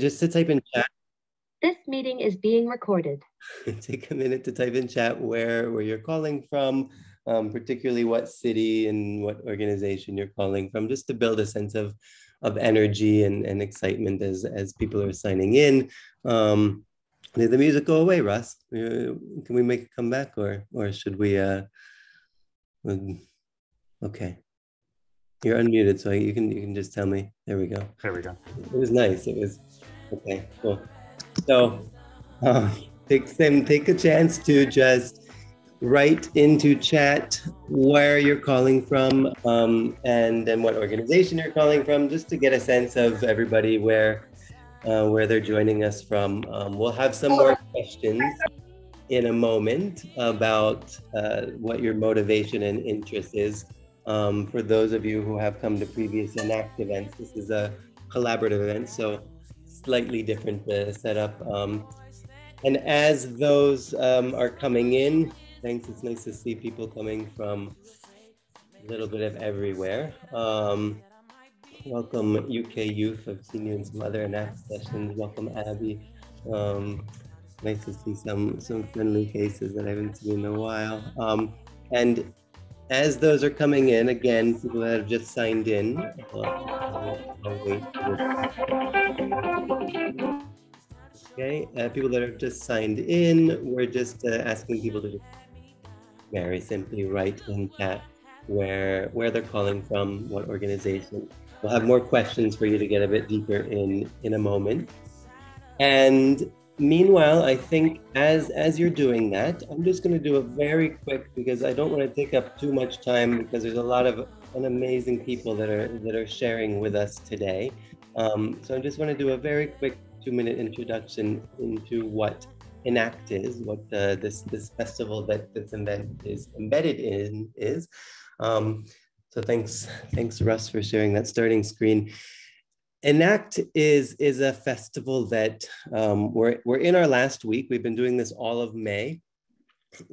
just to type in chat. This meeting is being recorded. Take a minute to type in chat where, where you're calling from, um, particularly what city and what organization you're calling from, just to build a sense of, of energy and, and excitement as, as people are signing in. Um, did the music go away, Russ? Uh, can we make it come back or, or should we? Uh, okay. You're unmuted, so you can you can just tell me. There we go. There we go. It was nice. It was okay. Cool. So, uh, take them take a chance to just write into chat where you're calling from um, and then what organization you're calling from, just to get a sense of everybody where uh, where they're joining us from. Um, we'll have some more questions in a moment about uh, what your motivation and interest is. Um, for those of you who have come to previous Enact events, this is a collaborative event, so slightly different uh, setup. Um, and as those um, are coming in, thanks, it's nice to see people coming from a little bit of everywhere. Um, welcome UK Youth. I've seen you in some other Enact sessions. Welcome Abby. Um, nice to see some some friendly faces that I haven't seen in a while. Um, and as those are coming in, again, people that have just signed in. Okay, uh, people that have just signed in, we're just uh, asking people to very simply write in chat where where they're calling from, what organization. We'll have more questions for you to get a bit deeper in in a moment. And meanwhile, I think as as you're doing that, I'm just going to do a very quick because I don't want to take up too much time because there's a lot of amazing people that are that are sharing with us today. Um, so I just want to do a very quick two-minute introduction into what Enact is, what uh, this this festival that this event is embedded in is. Um, so thanks, thanks Russ for sharing that starting screen. Enact is, is a festival that um, we're, we're in our last week. We've been doing this all of May,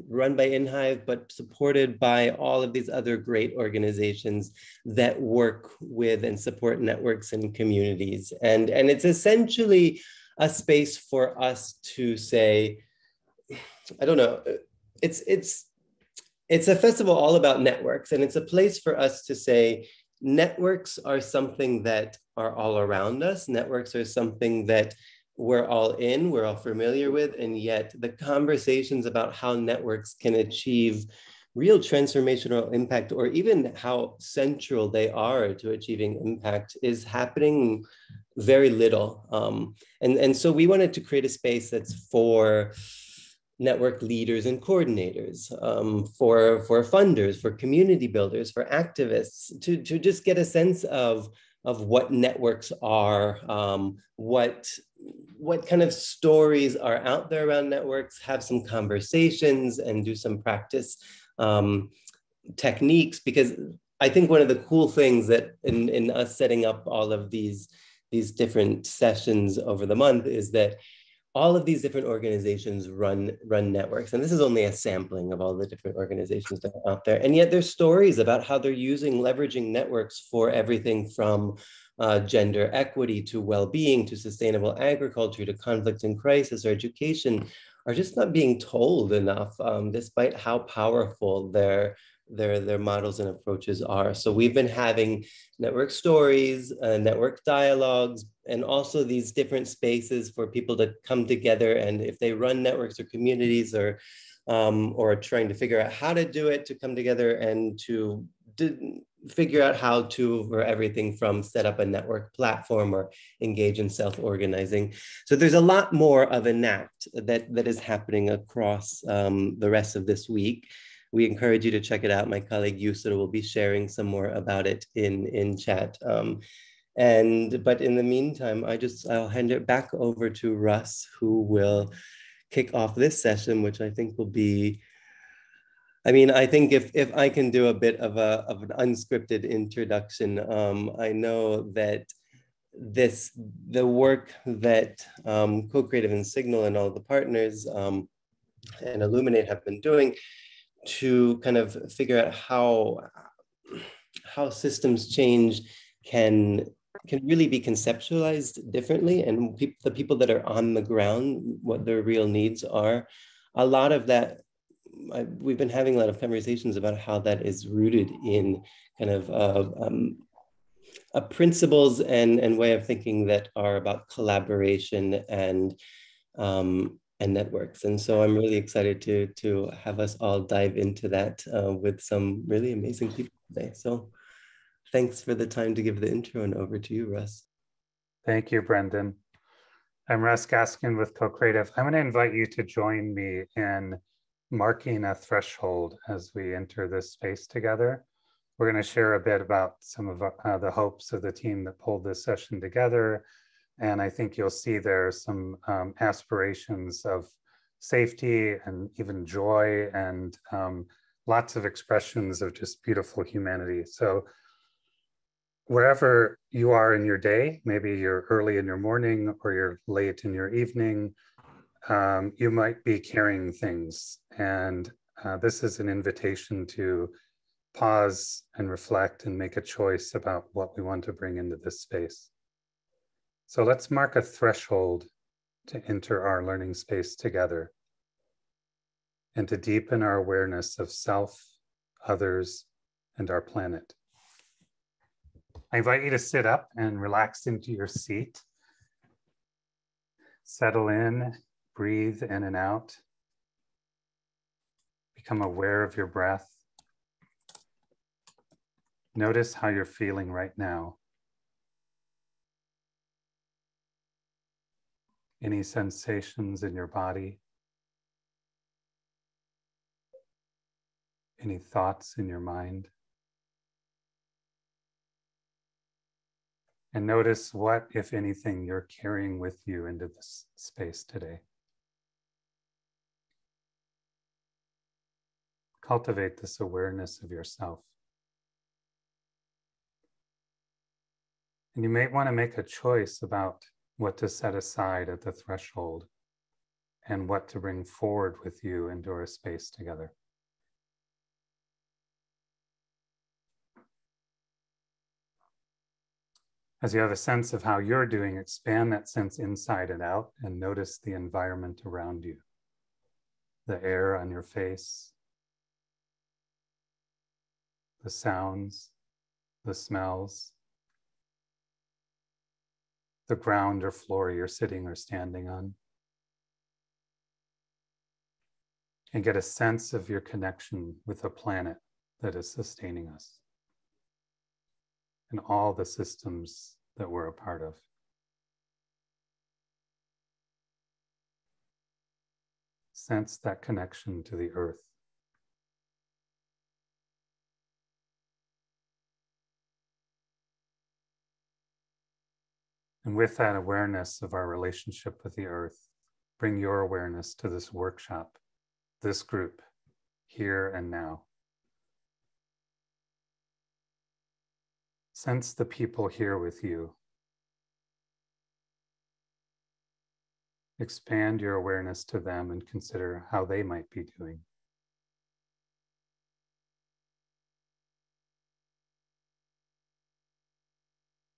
run by InHive, but supported by all of these other great organizations that work with and support networks and communities. And, and it's essentially a space for us to say, I don't know, it's, it's, it's a festival all about networks and it's a place for us to say, networks are something that are all around us. Networks are something that we're all in, we're all familiar with, and yet the conversations about how networks can achieve real transformational impact or even how central they are to achieving impact is happening very little. Um, and, and so we wanted to create a space that's for network leaders and coordinators, um, for, for funders, for community builders, for activists, to, to just get a sense of, of what networks are, um, what, what kind of stories are out there around networks, have some conversations and do some practice um, techniques, because I think one of the cool things that in, in us setting up all of these, these different sessions over the month is that all of these different organizations run run networks and this is only a sampling of all the different organizations that are out there and yet there's stories about how they're using leveraging networks for everything from uh, gender equity to well-being to sustainable agriculture to conflict and crisis or education are just not being told enough um, despite how powerful their their their models and approaches are. So we've been having network stories, uh, network dialogues, and also these different spaces for people to come together. And if they run networks or communities or um, or trying to figure out how to do it, to come together and to figure out how to, for everything from set up a network platform or engage in self-organizing. So there's a lot more of Enact that, that is happening across um, the rest of this week we encourage you to check it out. My colleague Yusra will be sharing some more about it in, in chat. Um, and, but in the meantime, I just, I'll hand it back over to Russ, who will kick off this session, which I think will be, I mean, I think if, if I can do a bit of, a, of an unscripted introduction, um, I know that this, the work that um, CoCreative and Signal and all the partners um, and Illuminate have been doing to kind of figure out how how systems change can can really be conceptualized differently. And pe- the people that are on the ground what their real needs are a lot of that I, we've been having a lot of conversations about how that is rooted in kind of uh, um, principles and, and way of thinking that are about collaboration and um, and networks. And so I'm really excited to to have us all dive into that uh, with some really amazing people today. So thanks for the time to give the intro and over to you, Russ. Thank you, Brendan. I'm Russ Gaskin with CoCreative. I'm going to invite you to join me in marking a threshold as we enter this space together. We're going to share a bit about some of uh, the hopes of the team that pulled this session together. And I think you'll see there are some um, aspirations of safety and even joy and um, lots of expressions of just beautiful humanity. So wherever you are in your day, maybe you're early in your morning or you're late in your evening, um, you might be carrying things. And uh, this is an invitation to pause and reflect and make a choice about what we want to bring into this space. So let's mark a threshold to enter our learning space together and to deepen our awareness of self, others, and our planet. I invite you to sit up and relax into your seat. Settle in, breathe in and out. Become aware of your breath. Notice how you're feeling right now. Any sensations in your body? Any thoughts in your mind? And notice what, if anything, you're carrying with you into this space today. Cultivate this awareness of yourself. And you may want to make a choice about what to set aside at the threshold and what to bring forward with you into our space together. As you have a sense of how you're doing, expand that sense inside and out and notice the environment around you the air on your face, the sounds, the smells, the ground or floor you're sitting or standing on. And get a sense of your connection with the planet that is sustaining us and all the systems that we're a part of. Sense that connection to the earth. And with that awareness of our relationship with the earth, bring your awareness to this workshop, this group, here and now. Sense the people here with you. Expand your awareness to them and consider how they might be doing.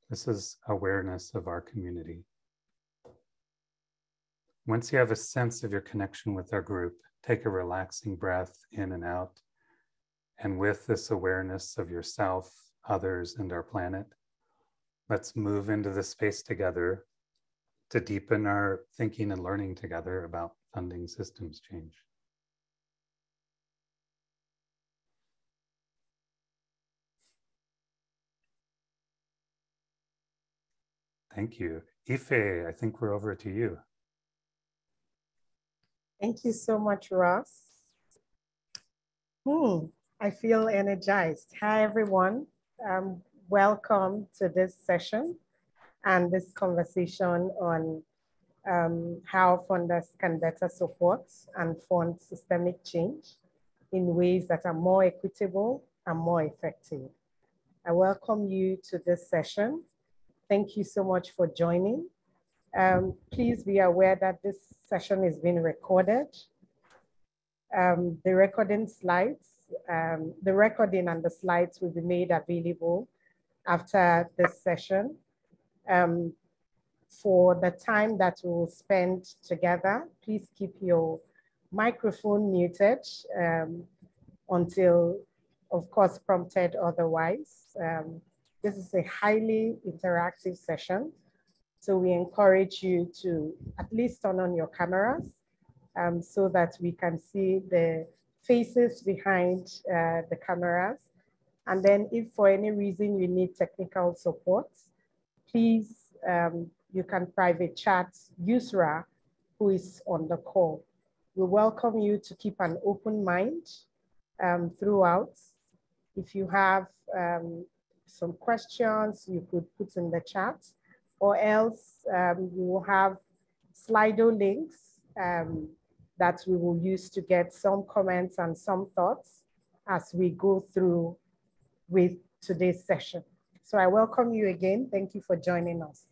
This is awareness of our community. Once you have a sense of your connection with our group, take a relaxing breath in and out. And with this awareness of yourself, others, and our planet, let's move into this space together to deepen our thinking and learning together about funding systems change. Thank you. Ife, I think we're over to you. Thank you so much, Ross. Hmm, I feel energized. Hi, everyone. Um, welcome to this session and this conversation on um, how funders can better support and fund systemic change in ways that are more equitable and more effective. I welcome you to this session Thank you so much for joining. Um, please be aware that this session is being recorded. Um, the recording slides, um, the recording and the slides will be made available after this session Um, for the time that we will spend together, please keep your microphone muted um, until, of course, prompted otherwise. This is a highly interactive session. So we encourage you to at least turn on your cameras um, so that we can see the faces behind uh, the cameras. And then if for any reason you need technical support, please, um, you can private chat Yusra, who is on the call. We welcome you to keep an open mind um, throughout. If you have um, some questions, you could put in the chat, or else um, we will have Slido links um, that we will use to get some comments and some thoughts as we go through with today's session. So I welcome you again. Thank you for joining us.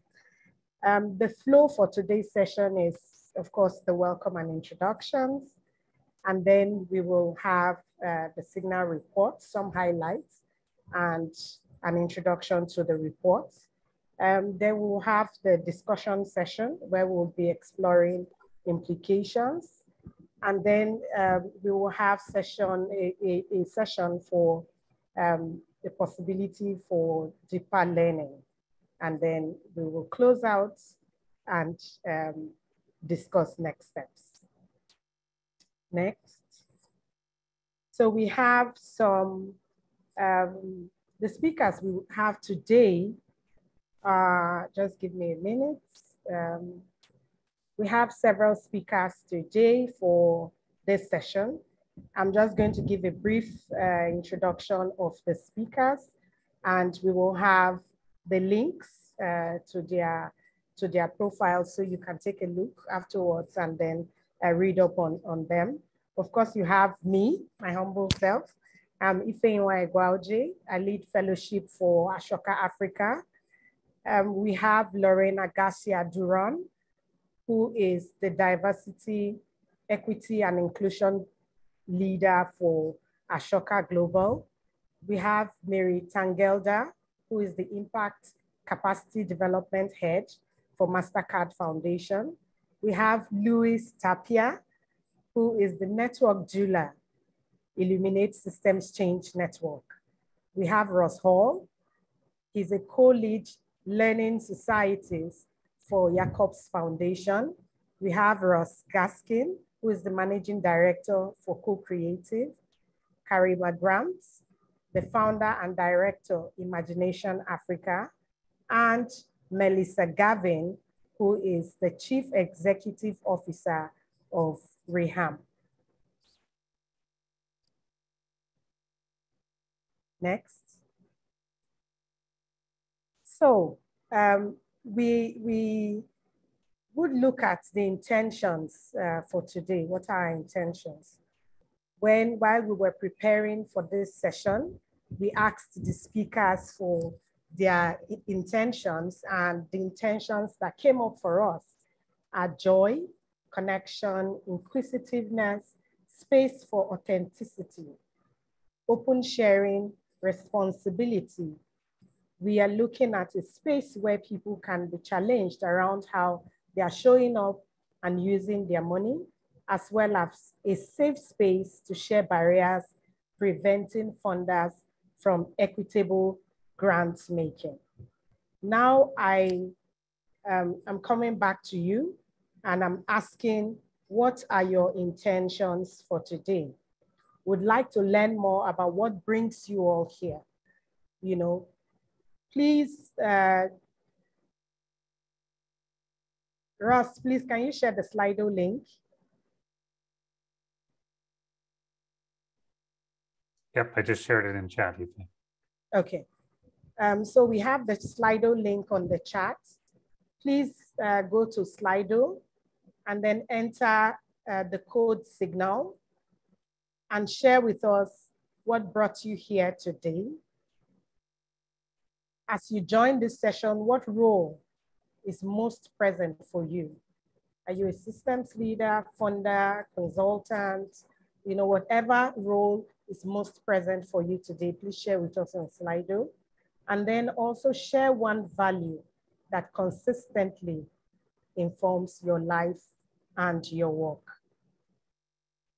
Um, the flow for today's session is, of course, the welcome and introductions. And then we will have uh, the signal report, some highlights, and an introduction to the report. Um, then we'll have the discussion session where we'll be exploring implications and then um, we will have session a, a, a session for um, the possibility for deeper learning. And then we will close out and um, discuss next steps. Next. So we have some, um, the speakers we have today, uh, just give me a minute. Um, we have several speakers today for this session. I'm just going to give a brief uh, introduction of the speakers and we will have the links uh, to, their, to their profiles so you can take a look afterwards and then uh, read up on, on them. Of course, you have me, my humble self. I'm Ifeyinwa Egwaoje. I lead fellowship for Ashoka Africa. Um, we have Lorena Garcia Duran, who is the diversity, equity, and inclusion leader for Ashoka Global. We have Mary Tangelder, who is the impact capacity development head for MasterCard Foundation. We have Luis Tapia, who is the network doula, Illuminate Systems Change Network. We have Ross Hall. He's a co-lead learning societies for Jacobs Foundation. We have Russ Gaskin, who is the managing director for CoCreative, Karima Grant, the founder and director, ImagiNation Afrika, and Melissa Gavin, who is the chief executive officer of RE-AMP. Next. So um, we, we would look at the intentions uh, for today. What are our intentions? When, while we were preparing for this session, we asked the speakers for their intentions and the intentions that came up for us are joy, connection, inquisitiveness, space for authenticity, open sharing, responsibility, we are looking at a space where people can be challenged around how they are showing up and using their money, as well as a safe space to share barriers, preventing funders from equitable grant making. Now I um, I'm coming back to you and I'm asking, what are your intentions for today? Would like to learn more about what brings you all here. You know, Please, uh, Ross, please, can you share the Slido link? Yep, I just shared it in chat, Ethan. Okay. Um, so we have the Slido link on the chat. Please uh, go to Slido and then enter uh, the code signal and share with us what brought you here today as you join this session, what role is most present for you? Are you a systems leader, funder, consultant? You know, whatever role is most present for you today, please share with us on Slido. And then also share one value that consistently informs your life and your work.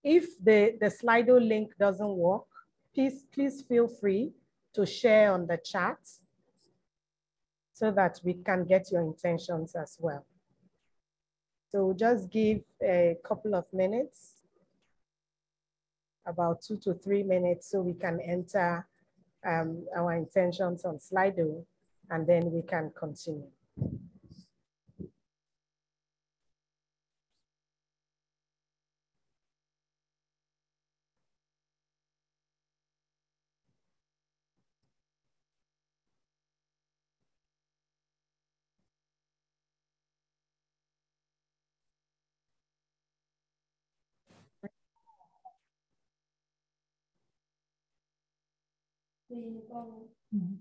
If the, the Slido link doesn't work, please, please feel free to share on the chat so that we can get your intentions as well. So just give a couple of minutes, about two to three minutes so we can enter um, our intentions on Slido and then we can continue. Mais il n'est pas bon. Mmh.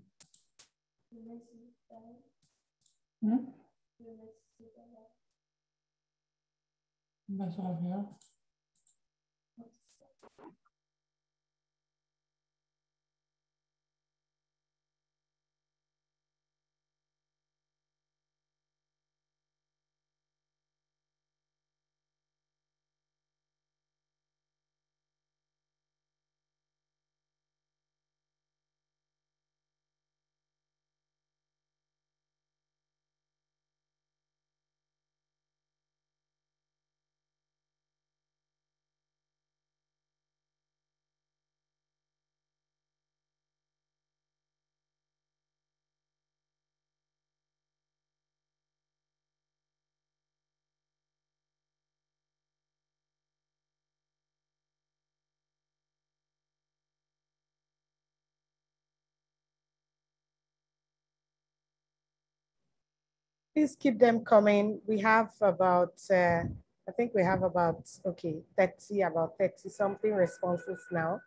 Please keep them coming. We have about, uh, I think we have about, okay, 30, about 30 something responses now.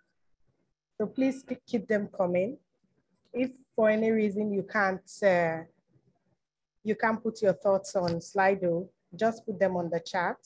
So please keep them coming. If for any reason you can't, uh, you can't put your thoughts on Slido, just put them on the chat.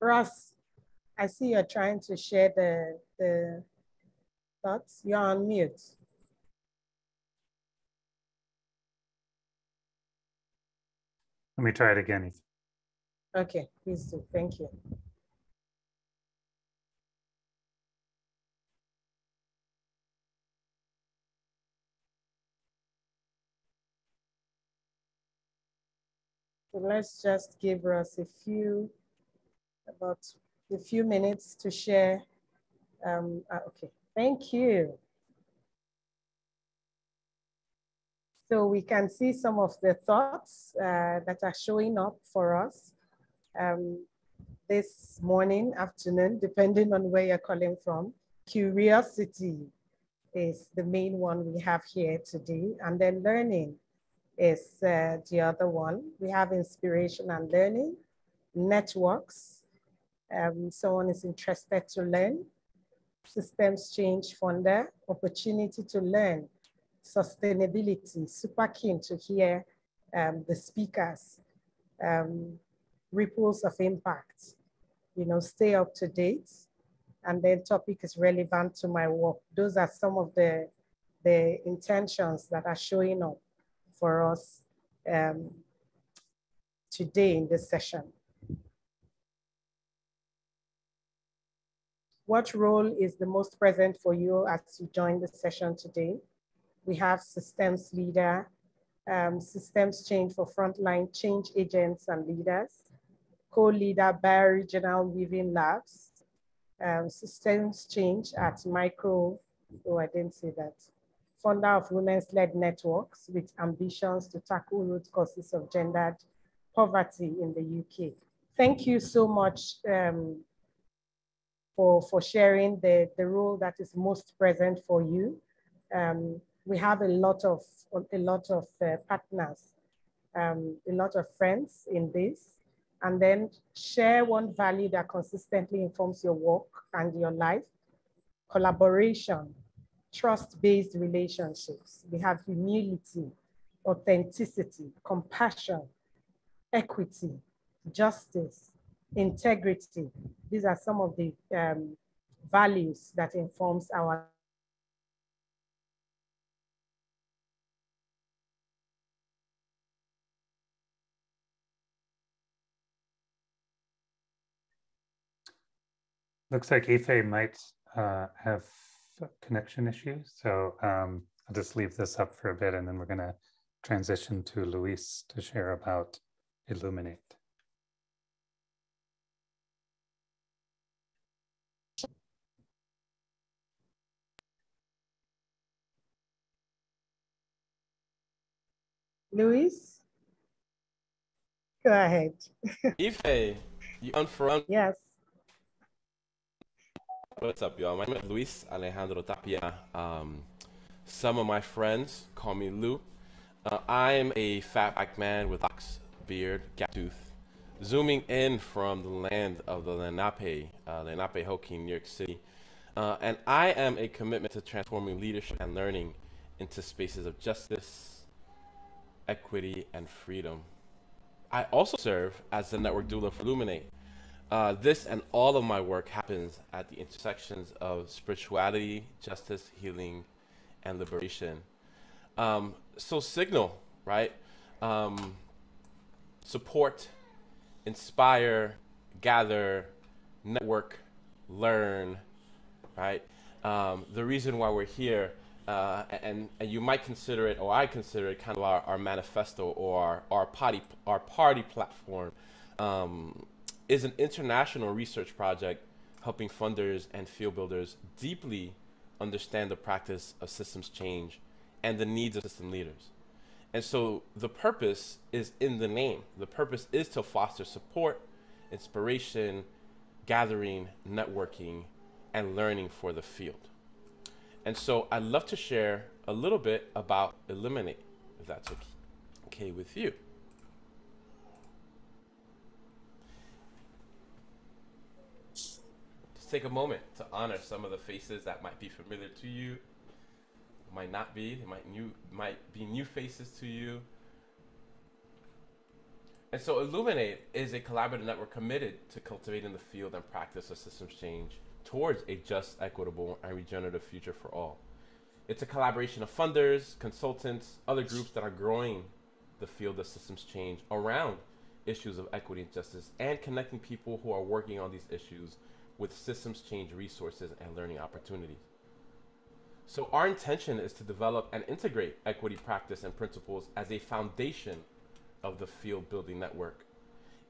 Ross, I see you're trying to share the, the thoughts. You're on mute. Let me try it again. Okay, please do. Thank you. So let's just give us a few about a few minutes to share. Um, uh, okay, thank you. So we can see some of the thoughts uh, that are showing up for us um, this morning, afternoon, depending on where you're calling from. Curiosity is the main one we have here today. And then learning is uh, the other one. We have inspiration and learning, networks, um, someone is interested to learn, systems change funder, opportunity to learn, sustainability, super keen to hear um, the speakers, um, ripples of impact, you know, stay up to date, and then topic is relevant to my work. Those are some of the, the intentions that are showing up for us um, today in this session. What role is the most present for you as you join the session today? We have systems leader, um, systems change for frontline change agents and leaders, co-leader bioregional weaving labs, um, systems change at micro, oh, I didn't say that, founder of women's-led networks with ambitions to tackle root causes of gendered poverty in the UK. Thank you so much um, for, for sharing the, the role that is most present for you. Um, we have a lot of, a lot of uh, partners, um, a lot of friends in this, and then share one value that consistently informs your work and your life, collaboration, trust-based relationships. We have humility, authenticity, compassion, equity, justice, integrity. These are some of the um, values that informs our Looks like Ife might uh, have connection issues. So um, I'll just leave this up for a bit and then we're going to transition to Luis to share about Illuminate. Luis? Go ahead. Ife, you unfront. Yes. What's up, y'all? My name is Luis Alejandro Tapia. Um, some of my friends call me Lou. Uh, I'm a fat black man with ox beard, gap tooth, zooming in from the land of the Lenape, uh, Lenapehoking, New York City. Uh, and I am a commitment to transforming leadership and learning into spaces of justice, equity, and freedom. I also serve as the network doula for Illuminate. Uh, this and all of my work happens at the intersections of spirituality, justice, healing, and liberation. Um, so signal, right? Um, support, inspire, gather, network, learn, right? Um, the reason why we're here uh, and, and you might consider it, or I consider it, kind of our, our manifesto or our, our party our party platform, um, is an international research project helping funders and field builders deeply understand the practice of systems change and the needs of system leaders. And so the purpose is in the name. The purpose is to foster support, inspiration, gathering, networking, and learning for the field. And so I'd love to share a little bit about Illuminate, if that's okay, okay with you. Just take a moment to honor some of the faces that might be familiar to you, might not be, they might new might be new faces to you. And so Illuminate is a collaborative network committed to cultivating the field and practice of systems change towards a just, equitable, and regenerative future for all. It's a collaboration of funders, consultants, other groups that are growing the field of systems change around issues of equity and justice and connecting people who are working on these issues with systems change resources and learning opportunities. So our intention is to develop and integrate equity practice and principles as a foundation of the field building network.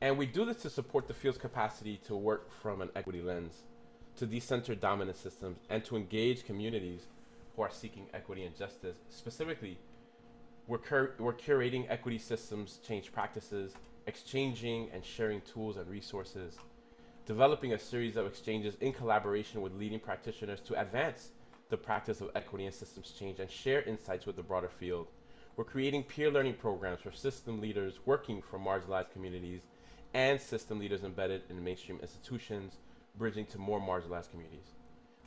And we do this to support the field's capacity to work from an equity lens to decenter dominant systems and to engage communities who are seeking equity and justice. Specifically, we're, cur we're curating equity systems change practices, exchanging and sharing tools and resources, developing a series of exchanges in collaboration with leading practitioners to advance the practice of equity and systems change and share insights with the broader field. We're creating peer learning programs for system leaders working for marginalized communities and system leaders embedded in mainstream institutions bridging to more marginalized communities.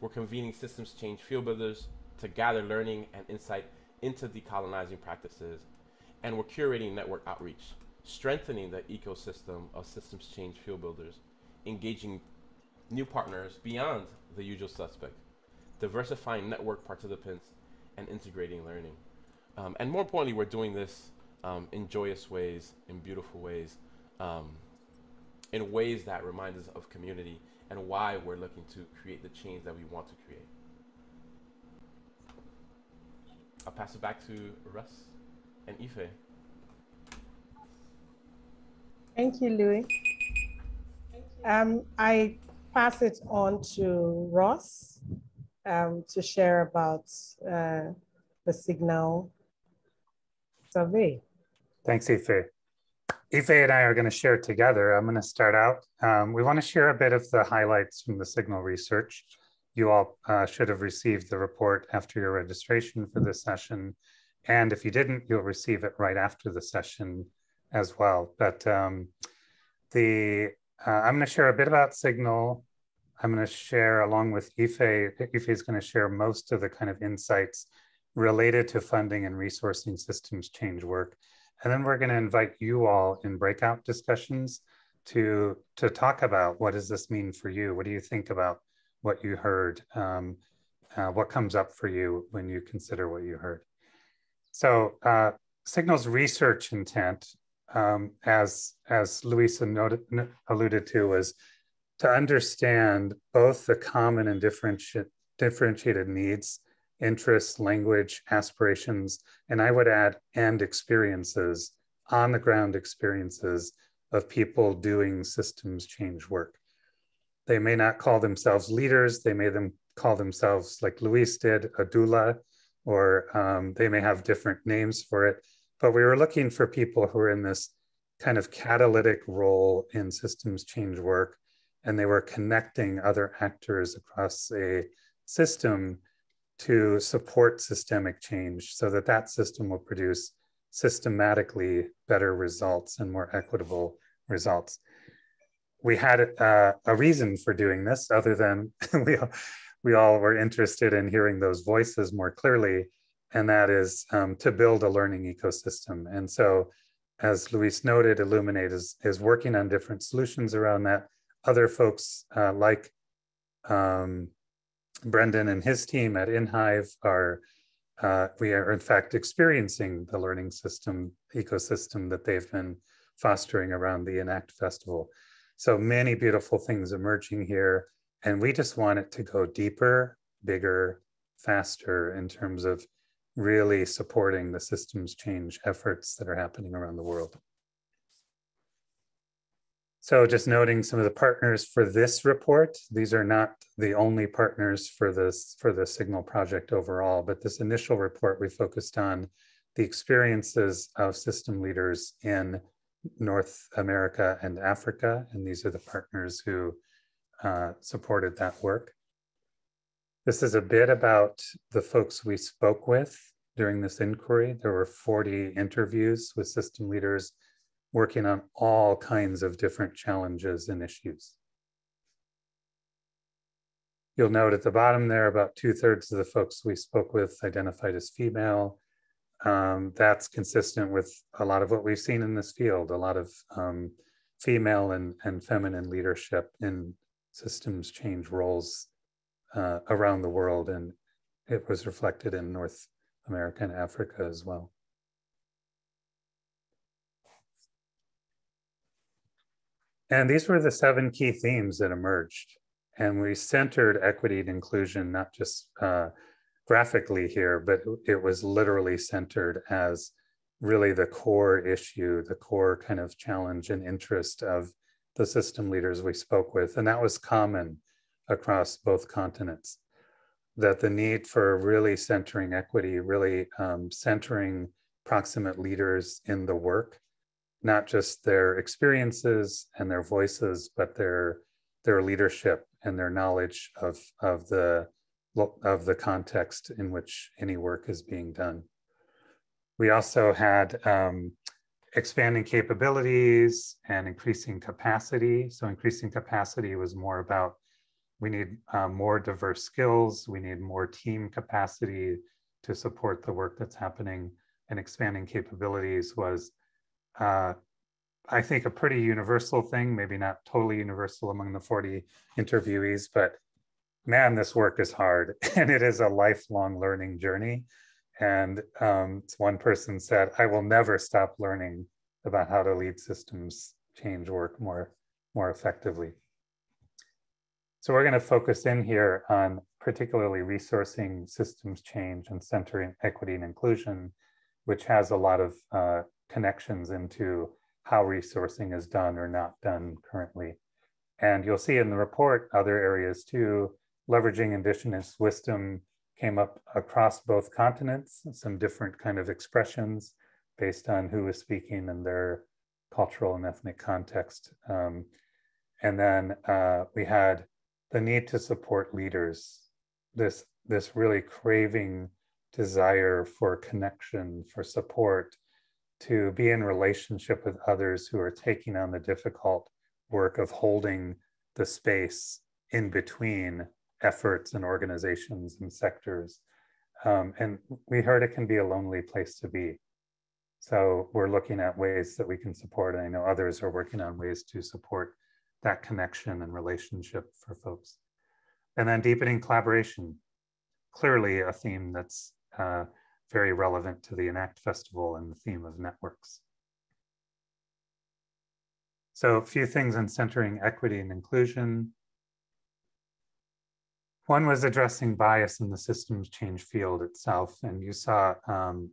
We're convening systems change field builders to gather learning and insight into decolonizing practices, and we're curating network outreach, strengthening the ecosystem of systems change field builders, engaging new partners beyond the usual suspect, diversifying network participants, and integrating learning. Um, and more importantly, we're doing this um, in joyous ways, in beautiful ways, um, in ways that remind us of community and why we're looking to create the change that we want to create. I'll pass it back to Russ and Ife. Thank you, Luis. Um, I pass it on to Ross um, to share about uh, the signal survey. Thanks, Ife. Ife and I are going to share together. I'm going to start out. Um, we want to share a bit of the highlights from the signal research. You all uh, should have received the report after your registration for this session. And if you didn't, you'll receive it right after the session as well. But um, the uh, I'm going to share a bit about Signal. I'm going to share along with Ife. Ife is going to share most of the kind of insights related to funding and resourcing systems change work. And then we're going to invite you all in breakout discussions to, to talk about what does this mean for you? What do you think about what you heard? Um, uh, what comes up for you when you consider what you heard? So uh, Signal's research intent, um, as, as Louisa noted, alluded to, was to understand both the common and differenti differentiated needs, interests, language, aspirations, and I would add, and experiences, on the ground experiences of people doing systems change work. They may not call themselves leaders, they may them call themselves, like Luis did, a doula, or um, they may have different names for it. But we were looking for people who are in this kind of catalytic role in systems change work, and they were connecting other actors across a system to support systemic change so that that system will produce systematically better results and more equitable results. We had uh, a reason for doing this other than we we all were interested in hearing those voices more clearly, and that is um, to build a learning ecosystem. And so, as Luis noted, Illuminate is, is working on different solutions around that. Other folks uh, like um, Brendan and his team at InHive are, uh, we are in fact experiencing the learning system ecosystem that they've been fostering around the Enact Festival. So many beautiful things emerging here. And we just want it to go deeper, bigger, faster in terms of really supporting the systems change efforts that are happening around the world. So just noting some of the partners for this report, these are not the only partners for this for the Signal project overall, but this initial report we focused on the experiences of system leaders in North America and Africa, and these are the partners who uh, supported that work. This is a bit about the folks we spoke with during this inquiry. There were 40 interviews with system leaders working on all kinds of different challenges and issues. You'll note at the bottom there, about two thirds of the folks we spoke with identified as female. Um, that's consistent with a lot of what we've seen in this field, a lot of um, female and, and feminine leadership in systems change roles uh, around the world, and it was reflected in North America and Africa as well. And these were the seven key themes that emerged. And we centered equity and inclusion, not just uh, graphically here, but it was literally centered as really the core issue, the core kind of challenge and interest of the system leaders we spoke with, and that was common across both continents. That the need for really centering equity, really um, centering proximate leaders in the work, not just their experiences and their voices, but their their leadership and their knowledge of of the of the context in which any work is being done. We also had um, expanding capabilities and increasing capacity. So increasing capacity was more about we need uh, more diverse skills, we need more team capacity to support the work that's happening. And expanding capabilities was, uh, I think, a pretty universal thing, maybe not totally universal among the 40 interviewees, but man, this work is hard and it is a lifelong learning journey. And um, one person said, I will never stop learning about how to lead systems change work more, more effectively. So we're going to focus in here on particularly resourcing systems change and centering equity and inclusion, which has a lot of uh, connections into how resourcing is done or not done currently. And you'll see in the report other areas too, leveraging indigenous wisdom came up across both continents, some different kind of expressions based on who was speaking and their cultural and ethnic context. Um, and then uh, we had the need to support leaders, this, this really craving desire for connection, for support, to be in relationship with others who are taking on the difficult work of holding the space in between efforts and organizations and sectors. Um, and we heard it can be a lonely place to be. So we're looking at ways that we can support. And I know others are working on ways to support that connection and relationship for folks. And then deepening collaboration, clearly a theme that's uh, very relevant to the Enact Festival and the theme of networks. So a few things on centering equity and inclusion. One was addressing bias in the systems change field itself. And you saw, um,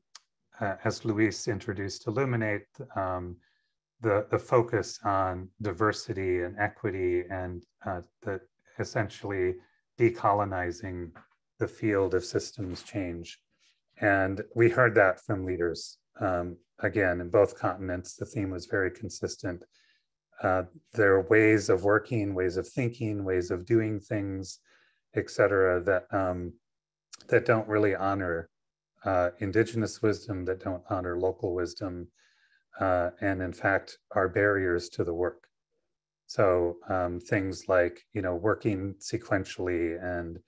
uh, as Luis introduced Illuminate, um, the, the focus on diversity and equity and uh, the essentially decolonizing the field of systems change. And we heard that from leaders. Um, again, in both continents, the theme was very consistent. Uh, there are ways of working, ways of thinking, ways of doing things et cetera, that, um, that don't really honor uh, indigenous wisdom, that don't honor local wisdom, uh, and in fact are barriers to the work. So um, things like, you know, working sequentially and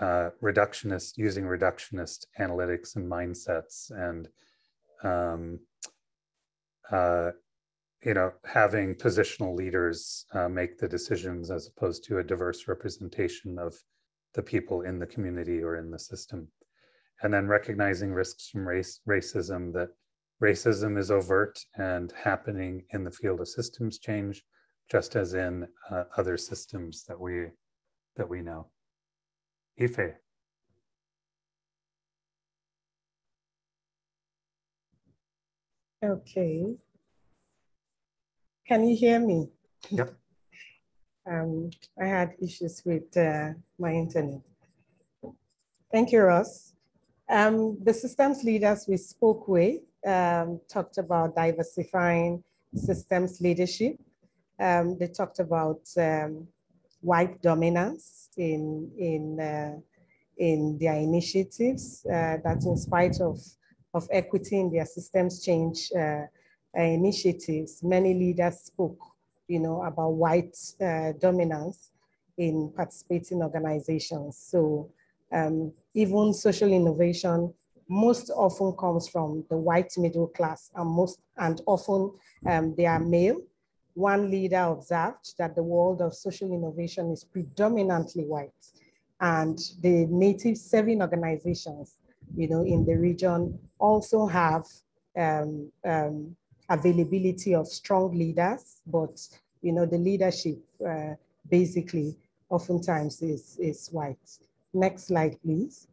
uh, reductionist, using reductionist analytics and mindsets and, um, uh, you know, having positional leaders uh, make the decisions as opposed to a diverse representation of the people in the community or in the system. And then recognizing risks from race, racism, that racism is overt and happening in the field of systems change, just as in uh, other systems that we, that we know. Ife. Okay. Can you hear me? Yep. Um, I had issues with uh, my internet. Thank you, Ross. Um, the systems leaders we spoke with um, talked about diversifying systems leadership. Um, they talked about um, white dominance in, in, uh, in their initiatives, uh, that in spite of, of equity in their systems change uh, initiatives, many leaders spoke you know, about white uh, dominance in participating organizations. So um, even social innovation most often comes from the white middle class and most and often um, they are male. One leader observed that the world of social innovation is predominantly white and the native serving organizations, you know, in the region also have um, um, availability of strong leaders, but you know, the leadership uh, basically oftentimes is, is white. Next slide, please.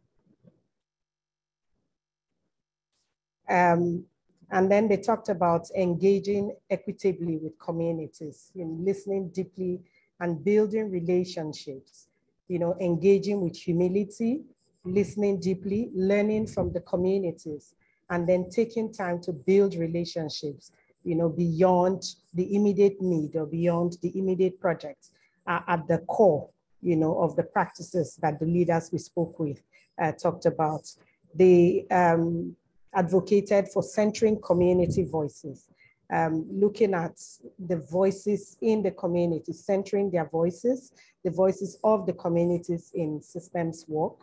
Um, and then they talked about engaging equitably with communities, you know, listening deeply and building relationships, you know, engaging with humility, listening deeply, learning from the communities, and then taking time to build relationships, you know, beyond the immediate need or beyond the immediate projects are at the core, you know, of the practices that the leaders we spoke with uh, talked about. They um, advocated for centering community voices, um, looking at the voices in the community, centering their voices, the voices of the communities in systems work.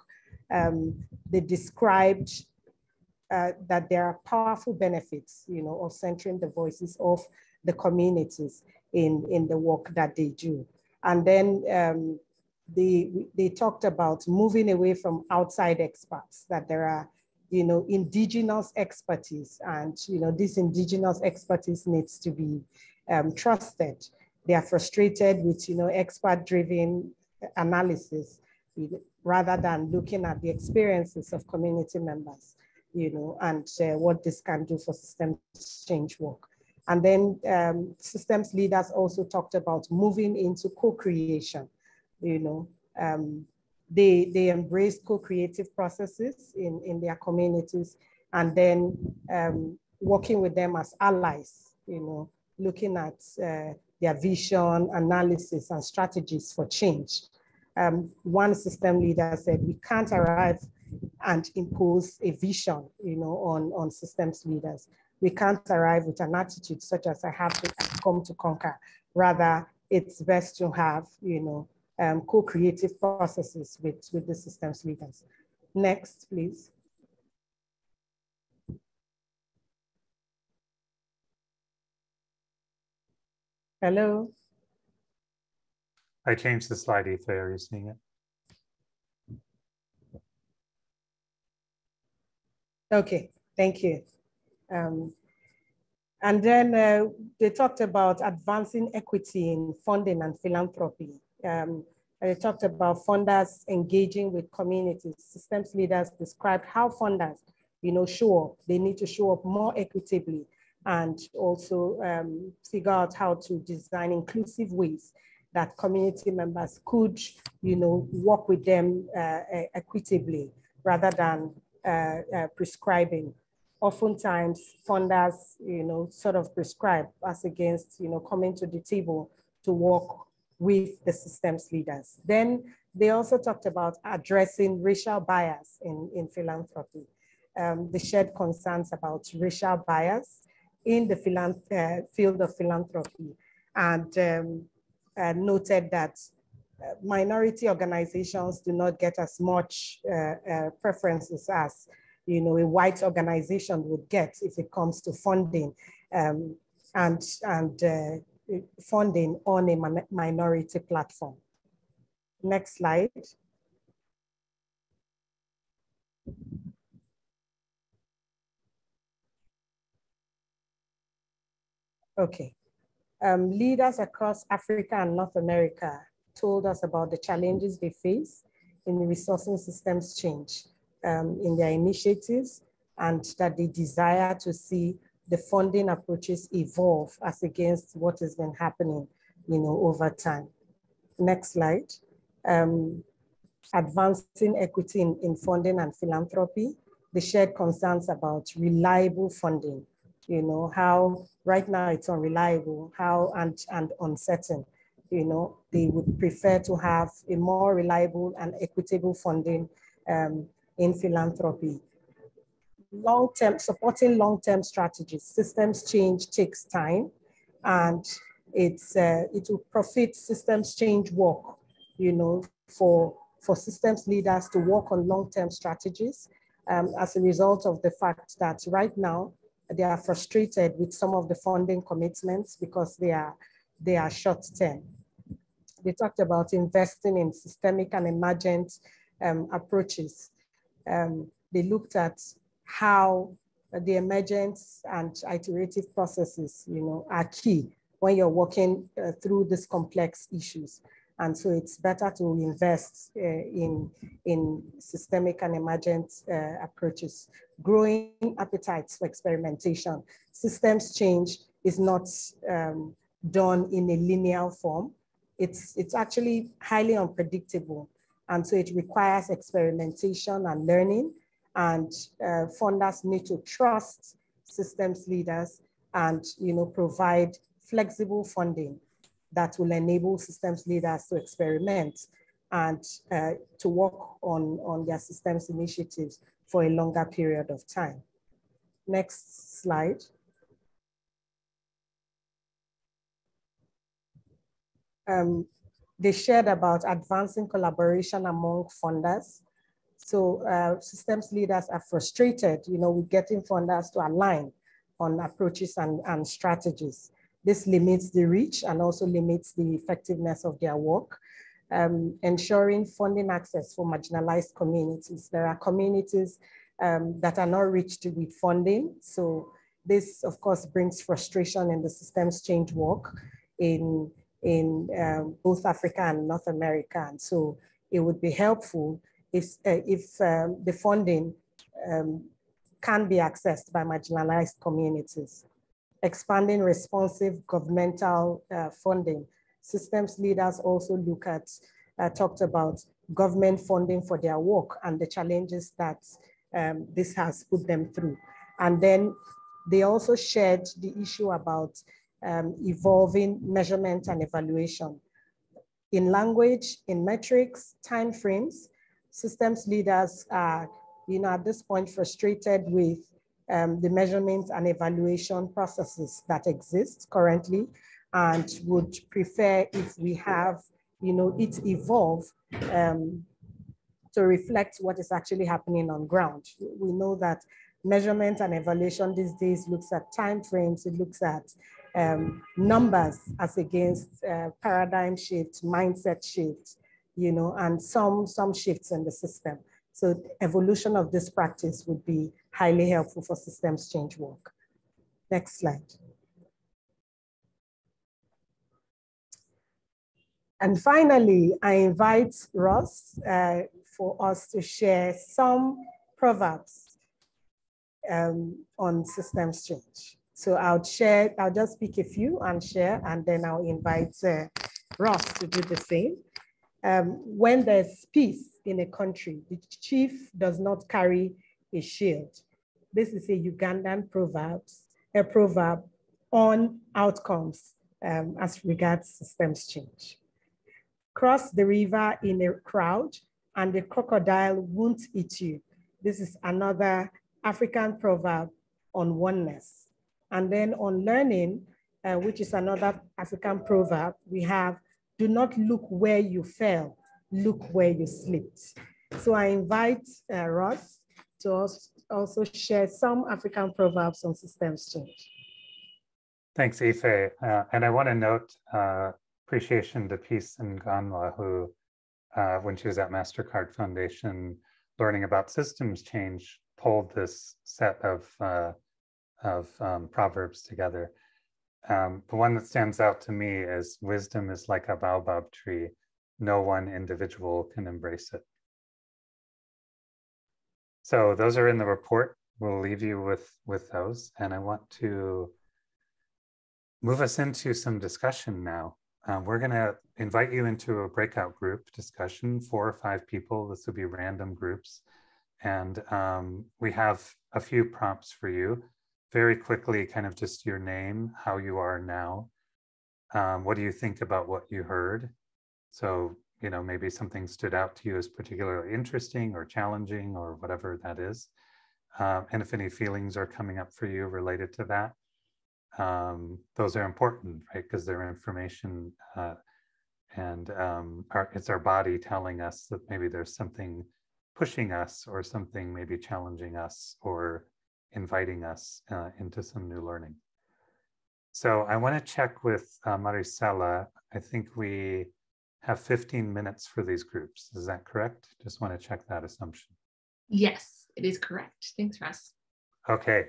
Um, they described uh, that there are powerful benefits, you know, of centering the voices of the communities in, in the work that they do. And then um, they, they talked about moving away from outside experts, that there are, you know, indigenous expertise and, you know, this indigenous expertise needs to be um, trusted. They are frustrated with, you know, expert driven analysis rather than looking at the experiences of community members you know, and uh, what this can do for system change work. And then um, systems leaders also talked about moving into co-creation, you know, um, they, they embrace co-creative processes in, in their communities and then um, working with them as allies, you know, looking at uh, their vision, analysis, and strategies for change. Um, one system leader said, we can't arrive and impose a vision, you know, on, on systems leaders. We can't arrive with an attitude such as I have to come to conquer. Rather, it's best to have, you know, um, co-creative processes with, with the systems leaders. Next, please. Hello. I changed the slide, Ethan. Are you seeing it? Okay, thank you. Um, and then uh, they talked about advancing equity in funding and philanthropy. Um, they talked about funders engaging with communities. Systems leaders described how funders, you know, show up. They need to show up more equitably and also um, figure out how to design inclusive ways that community members could, you know, work with them uh, equitably rather than uh, uh, prescribing. Oftentimes, funders, you know, sort of prescribe as against, you know, coming to the table to work with the systems leaders. Then they also talked about addressing racial bias in, in philanthropy. Um, they shared concerns about racial bias in the philanth uh, field of philanthropy and um, uh, noted that uh, minority organizations do not get as much uh, uh, preferences as you know a white organization would get if it comes to funding um, and and uh, funding on a minority platform. Next slide. Okay. Um, leaders across Africa and North America told us about the challenges they face in resourcing systems change um, in their initiatives and that they desire to see the funding approaches evolve as against what has been happening you know, over time. Next slide. Um, advancing equity in, in funding and philanthropy. the shared concerns about reliable funding you know, how right now it's unreliable, how and, and uncertain, you know, they would prefer to have a more reliable and equitable funding um, in philanthropy. Long-term, supporting long-term strategies, systems change takes time and it's, uh, it will profit systems change work, you know, for, for systems leaders to work on long-term strategies um, as a result of the fact that right now they are frustrated with some of the funding commitments because they are, they are short term. They talked about investing in systemic and emergent um, approaches. Um, they looked at how the emergence and iterative processes, you know, are key when you're working uh, through these complex issues. And so it's better to invest uh, in, in systemic and emergent uh, approaches. Growing appetites for experimentation. Systems change is not um, done in a linear form. It's, it's actually highly unpredictable. And so it requires experimentation and learning. And uh, funders need to trust systems leaders and you know, provide flexible funding that will enable systems leaders to experiment and uh, to work on, on their systems initiatives for a longer period of time. Next slide. Um, they shared about advancing collaboration among funders. So uh, systems leaders are frustrated, you know, with getting funders to align on approaches and, and strategies. This limits the reach and also limits the effectiveness of their work. Um, ensuring funding access for marginalized communities. There are communities um, that are not reached with funding. So this, of course, brings frustration in the systems change work in, in um, both Africa and North America. And so it would be helpful if, uh, if um, the funding um, can be accessed by marginalized communities. expanding responsive governmental uh, funding. Systems leaders also look at, uh, talked about government funding for their work and the challenges that um, this has put them through. And then they also shared the issue about um, evolving measurement and evaluation. In language, in metrics, timeframes, systems leaders are, you know, at this point frustrated with um, the measurement and evaluation processes that exist currently and would prefer if we have, you know, it evolve um, to reflect what is actually happening on ground. We know that measurement and evaluation these days looks at time frames, it looks at um, numbers as against uh, paradigm shift, mindset shifts, you know, and some, some shifts in the system. So evolution of this practice would be highly helpful for systems change work. Next slide. And finally, I invite Ross uh, for us to share some proverbs um, on systems change. So I'll share, I'll just pick a few and share, and then I'll invite uh, Ross to do the same. Um, when there's peace in a country, the chief does not carry a shield. This is a Ugandan proverbs, a proverb on outcomes um, as regards systems change. Cross the river in a crowd and the crocodile won't eat you. This is another African proverb on oneness. And then on learning, uh, which is another African proverb, we have, do not look where you fell, look where you slipped. So I invite uh, Ross to also share some African proverbs on systems change. Thanks, Ife. Uh, and I want to note uh, appreciation to Peace Nganwa, who, uh, when she was at MasterCard Foundation, learning about systems change, pulled this set of, uh, of um, proverbs together. Um, the one that stands out to me is wisdom is like a baobab tree. No one individual can embrace it. So those are in the report. We'll leave you with, with those. And I want to move us into some discussion now. Um, we're going to invite you into a breakout group discussion, four or five people. This will be random groups. And um, we have a few prompts for you. Very quickly, kind of just your name, how you are now. Um, what do you think about what you heard? So, you know, maybe something stood out to you as particularly interesting or challenging or whatever that is. Um, and if any feelings are coming up for you related to that, um, those are important, right? Because they're information uh, and um, our, it's our body telling us that maybe there's something pushing us or something maybe challenging us or inviting us uh, into some new learning. So I want to check with uh, Maricela. I think we have 15 minutes for these groups. Is that correct? Just want to check that assumption. Yes, it is correct. Thanks, Russ. Okay,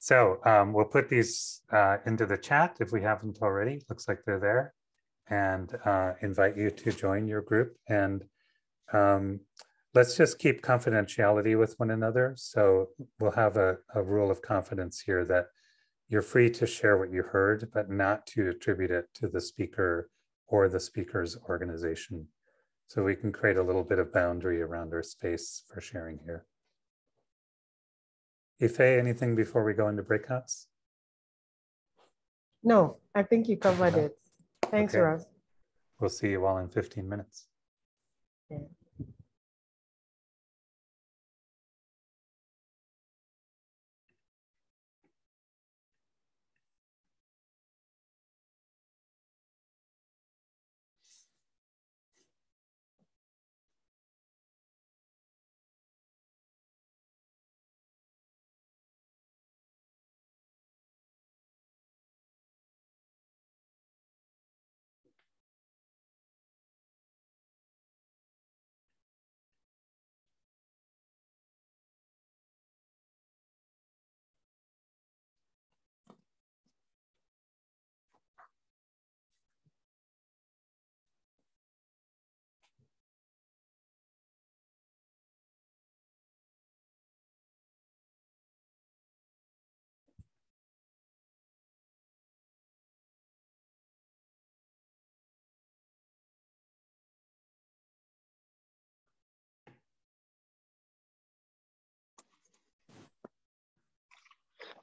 so um, we'll put these uh, into the chat if we haven't already. Looks like they're there. And uh, invite you to join your group. And um, let's just keep confidentiality with one another. So we'll have a, a rule of confidence here that you're free to share what you heard, but not to attribute it to the speaker or the speaker's organization. So we can create a little bit of boundary around our space for sharing here. Ife, anything before we go into breakouts? No, I think you covered it. Thanks, Okay. Ross. We'll see you all in 15 minutes. Yeah.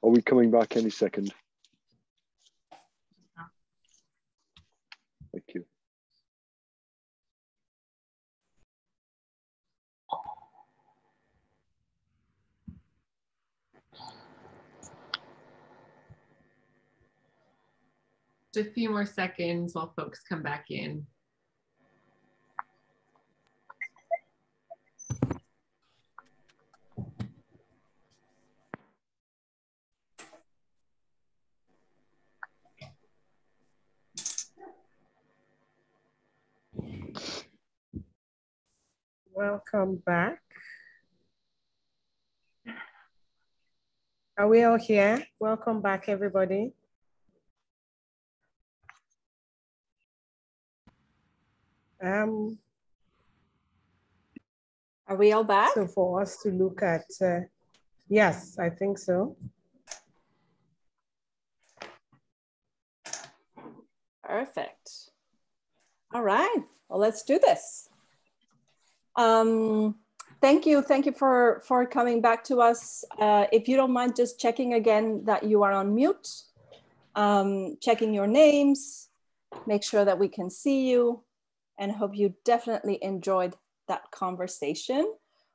Are we coming back any second? Thank you. Just a few more seconds while folks come back in. Welcome back. Are we all here? Welcome back, everybody. Um, Are we all back? so for us to look at, uh, yes, I think so. Perfect. All right. Well, let's do this. Um, thank you. Thank you for, for coming back to us. Uh, if you don't mind just checking again that you are on mute, um, checking your names, make sure that we can see you, and hope you definitely enjoyed that conversation.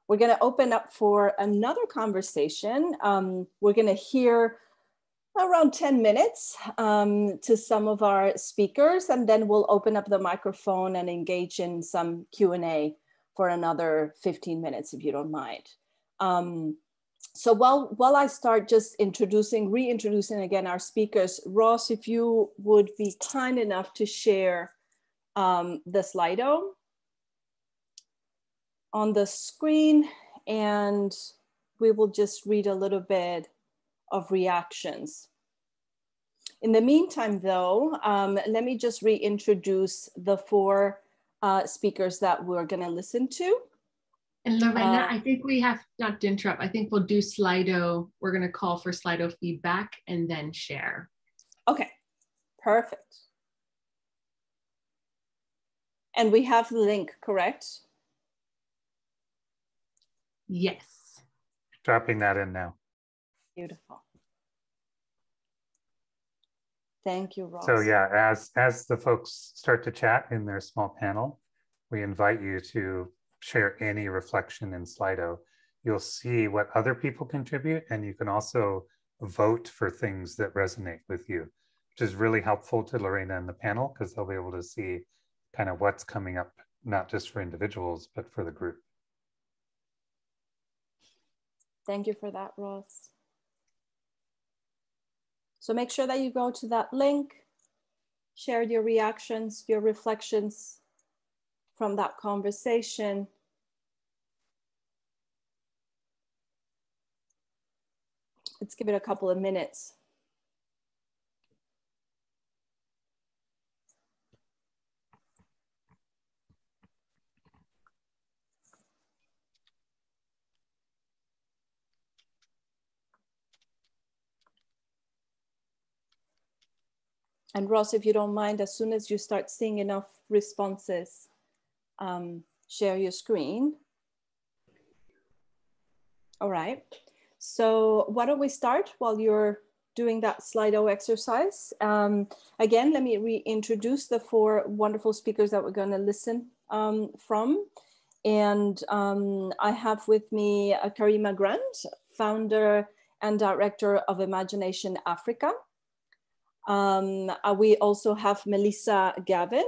We're going to open up for another conversation. Um, we're going to hear around 10 minutes um, to some of our speakers, and then we'll open up the microphone and engage in some Q&A for another 15 minutes, if you don't mind. Um, so while, while I start just introducing, reintroducing again our speakers, Ross, if you would be kind enough to share um, the Slido on the screen, and we will just read a little bit of reactions. In the meantime, though, um, let me just reintroduce the four uh, speakers that we're going to listen to. And Lorena, Uh, I think we have, not to interrupt, I think we'll do Slido. We're going to call for Slido feedback and then share. Okay, perfect. And we have the link, correct? Yes. Dropping that in now. Beautiful. Thank you, Ross. So yeah, as as the folks start to chat in their small panel, we invite you to share any reflection in Slido. You'll see what other people contribute, and you can also vote for things that resonate with you, which is really helpful to Lorena and the panel because they'll be able to see kind of what's coming up, not just for individuals, but for the group. Thank you for that, Ross. So make sure that you go to that link, share your reactions, your reflections from that conversation. Let's give it a couple of minutes. And Ross, if you don't mind, as soon as you start seeing enough responses, um, share your screen. All right. So why don't we start while you're doing that Slido exercise? Um, again, let me reintroduce the four wonderful speakers that we're going to listen um, from. And um, I have with me uh, Karima Grant, founder and director of ImagiNation Afrika. Um, uh, we also have Melissa Gavin,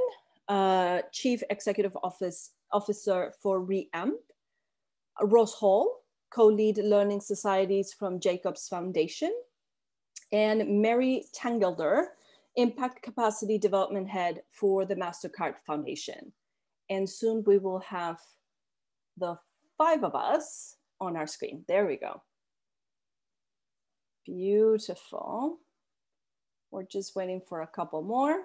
uh, Chief Executive Office Officer for RE-AMP, Ross Hall, co-lead learning societies from Jacobs Foundation, and Mary Tangelder, Impact Capacity Development Head for the MasterCard Foundation. And soon we will have the five of us on our screen. There we go. Beautiful. We're just waiting for a couple more.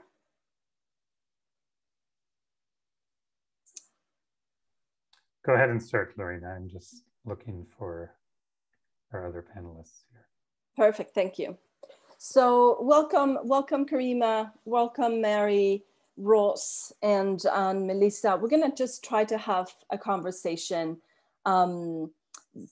Go ahead and start, Lorena. I'm just looking for our other panelists here. Perfect, thank you. So welcome, welcome Karima, welcome Mary, Ross, and um, Melissa. We're gonna just try to have a conversation um,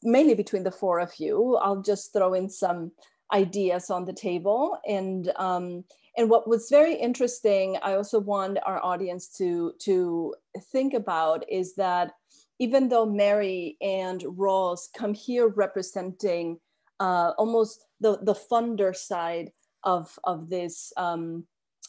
mainly between the four of you. I'll just throw in some ideas on the table. And, um, and what was very interesting, I also want our audience to, to think about is that even though Mary and Ross come here representing uh, almost the, the funder side of, of this um,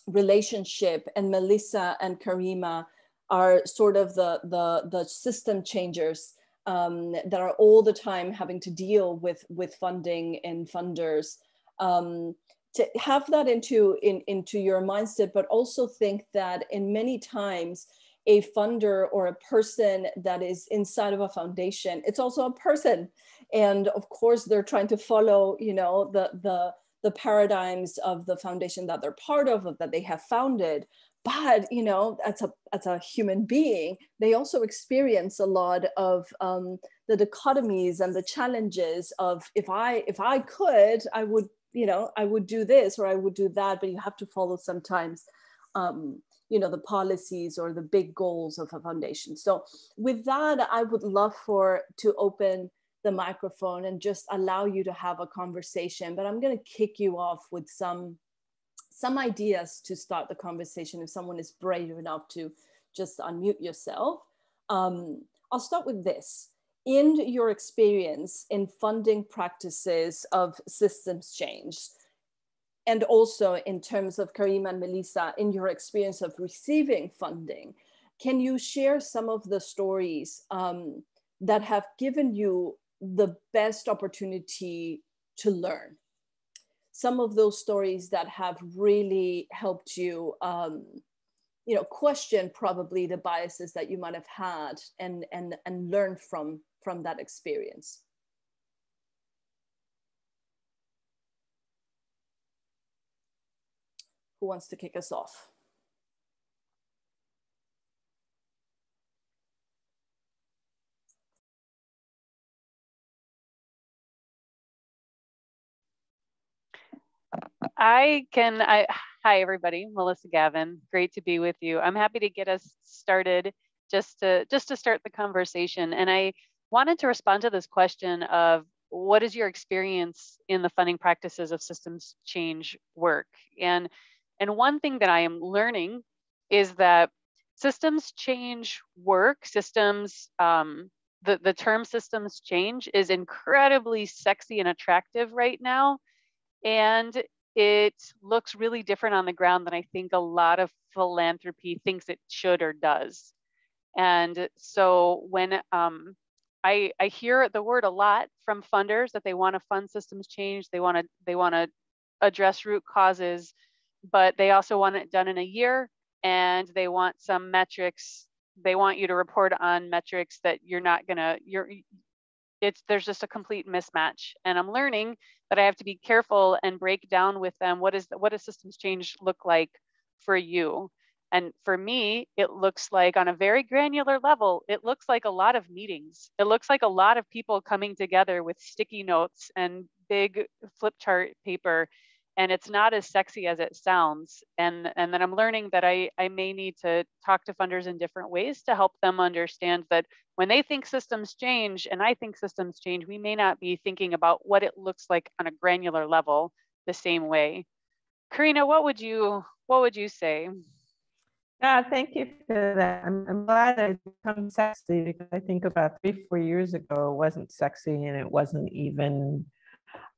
relationship and Melissa and Karima are sort of the, the, the system changers um, that are all the time having to deal with, with funding and funders. Um, to have that into, in, into your mindset, but also think that in many times, a funder or a person that is inside of a foundation, it's also a person. And of course, they're trying to follow, you know, the, the, the paradigms of the foundation that they're part of, that they have founded but you know as a as a human being they also experience a lot of um, the dichotomies and the challenges of if i if i could i would you know i would do this or i would do that but you have to follow sometimes um, you know the policies or the big goals of a foundation. So with that i would love for to open the microphone and just allow you to have a conversation but i'm going to kick you off with some some ideas to start the conversation if someone is brave enough to just unmute yourself. Um, I'll start with this. In your experience in funding practices of systems change, and also in terms of Karima and Melissa, in your experience of receiving funding, can you share some of the stories um, that have given you the best opportunity to learn? Some of those stories that have really helped you um, you know question probably the biases that you might have had and and and learn from from that experience. Who wants to kick us off I can, I, hi everybody, Melissa Gavin, great to be with you. I'm happy to get us started just to, just to start the conversation. And I wanted to respond to this question of what is your experience in the funding practices of systems change work? And, and one thing that I am learning is that systems change work, systems, um, the, the term systems change is incredibly sexy and attractive right now. And it looks really different on the ground than I think a lot of philanthropy thinks it should or does. And so when um, I, I hear the word a lot from funders that they want to fund systems change, they want to they want to address root causes, but they also want it done in a year and they want some metrics. They want you to report on metrics that you're not gonna you're it's there's just a complete mismatch. And I'm learning that I have to be careful and break down with them what is what does systems change look like for you. And for me, it looks like on a very granular level, it looks like a lot of meetings. It looks like a lot of people coming together with sticky notes and big flip chart paper and it's not as sexy as it sounds. And, and then I'm learning that I, I may need to talk to funders in different ways to help them understand that when they think systems change and I think systems change, we may not be thinking about what it looks like on a granular level the same way. Karima, what would you what would you say? Yeah, thank you for that. I'm, I'm glad that it's become sexy because I think about three, four years ago, it wasn't sexy and it wasn't even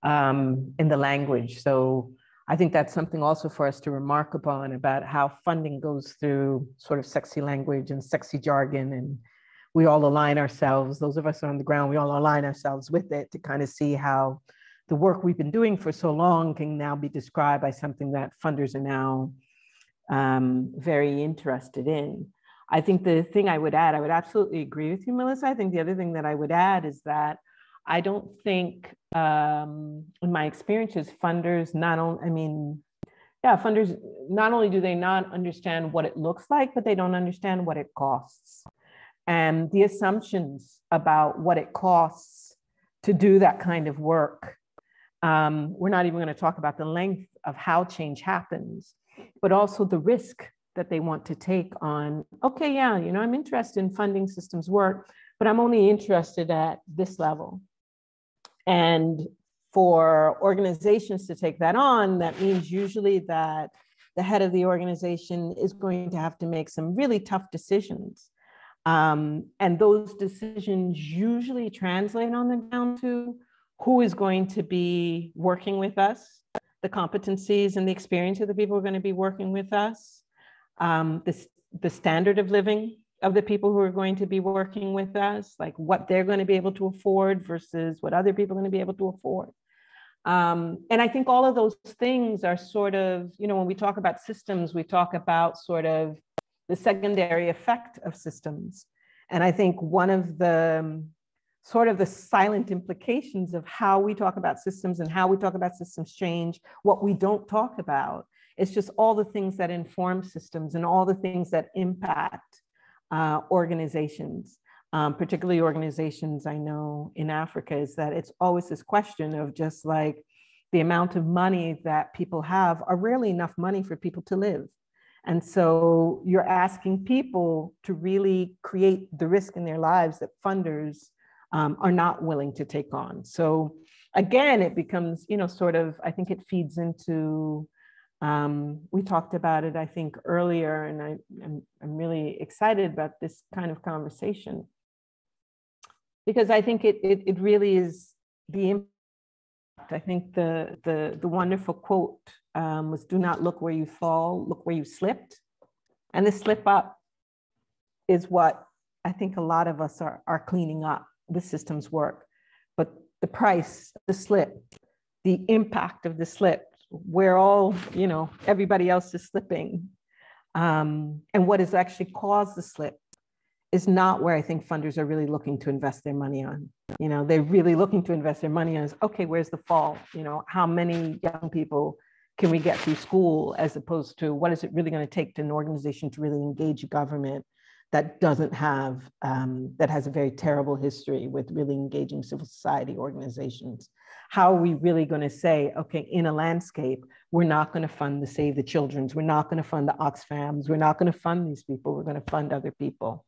um, in the language. So I think that's something also for us to remark upon about how funding goes through sort of sexy language and sexy jargon and we all align ourselves, those of us on the ground, we all align ourselves with it to kind of see how the work we've been doing for so long can now be described by something that funders are now um, very interested in. I think the thing I would add, I would absolutely agree with you, Melissa. I think the other thing that I would add is that I don't think, um, in my experiences, funders not only, I mean, yeah, funders, not only do they not understand what it looks like, but they don't understand what it costs. And the assumptions about what it costs to do that kind of work. Um, we're not even going to talk about the length of how change happens, but also the risk that they want to take on, okay, yeah, you know, I'm interested in funding systems work, but I'm only interested at this level. And for organizations to take that on, that means usually that the head of the organization is going to have to make some really tough decisions. Um, and those decisions usually translate on the ground to who is going to be working with us, the competencies and the experience of the people who are going to be working with us, um, the, the standard of living of the people who are going to be working with us, like what they're going to be able to afford versus what other people are going to be able to afford. Um, and I think all of those things are sort of, you know, when we talk about systems, we talk about sort of the secondary effect of systems. And I think one of the um, sort of the silent implications of how we talk about systems and how we talk about systems change, what we don't talk about, is just all the things that inform systems and all the things that impact uh, organizations um, particularly organizations I know in Africa, is that it's always this question of just like the amount of money that people have are rarely enough money for people to live. And so you're asking people to really create the risk in their lives that funders um, are not willing to take on. So again, it becomes, you know, sort of, I think it feeds into, um, we talked about it, I think, earlier, and I, I'm, I'm really excited about this kind of conversation because I think it, it, it really is the impact. I think the, the, the wonderful quote um, was do not look where you fall, look where you slipped. And the slip up is what I think a lot of us are, are cleaning up the system's work. But the price, the slip, the impact of the slip, where all, you know, everybody else is slipping, um, and what has actually caused the slip is not where I think funders are really looking to invest their money on. You know, they're really looking to invest their money on is okay, where's the fall? You know, how many young people can we get through school as opposed to what is it really going to take to an organization to really engage a government that doesn't have um, that has a very terrible history with really engaging civil society organizations how are we really going to say okay in a landscape we're not going to fund the save the children's we're not going to fund the oxfams we're not going to fund these people we're going to fund other people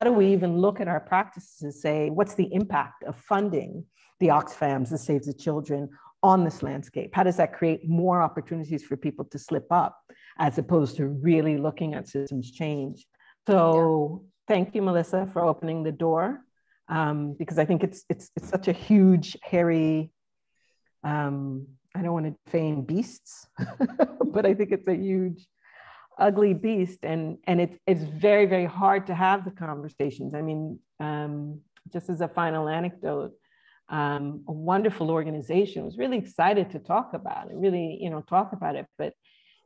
how do we even look at our practices and say, what's the impact of funding the Oxfams, the Save the Children on this landscape? How does that create more opportunities for people to slip up as opposed to really looking at systems change? So thank you, Melissa, for opening the door um, because I think it's, it's, it's such a huge, hairy, um, I don't want to feign beasts, but I think it's a huge ugly beast. And and it's it's very very hard to have the conversations. I mean um, just as a final anecdote um, a wonderful organization was really excited to talk about it really you know talk about it but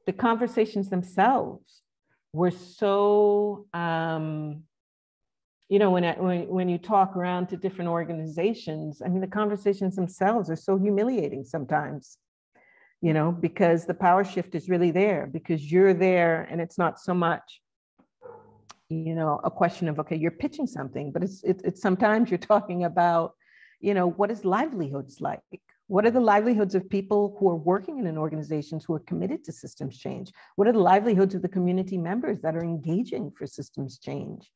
the conversations themselves were so um, you know when, I, when when you talk around to different organizations i mean the conversations themselves are so humiliating sometimes you know, because the power shift is really there because you're there and it's not so much, you know, a question of, okay, you're pitching something, but it's, it's, it's sometimes you're talking about, you know, what is livelihoods like? What are the livelihoods of people who are working in an organization who are committed to systems change? What are the livelihoods of the community members that are engaging for systems change?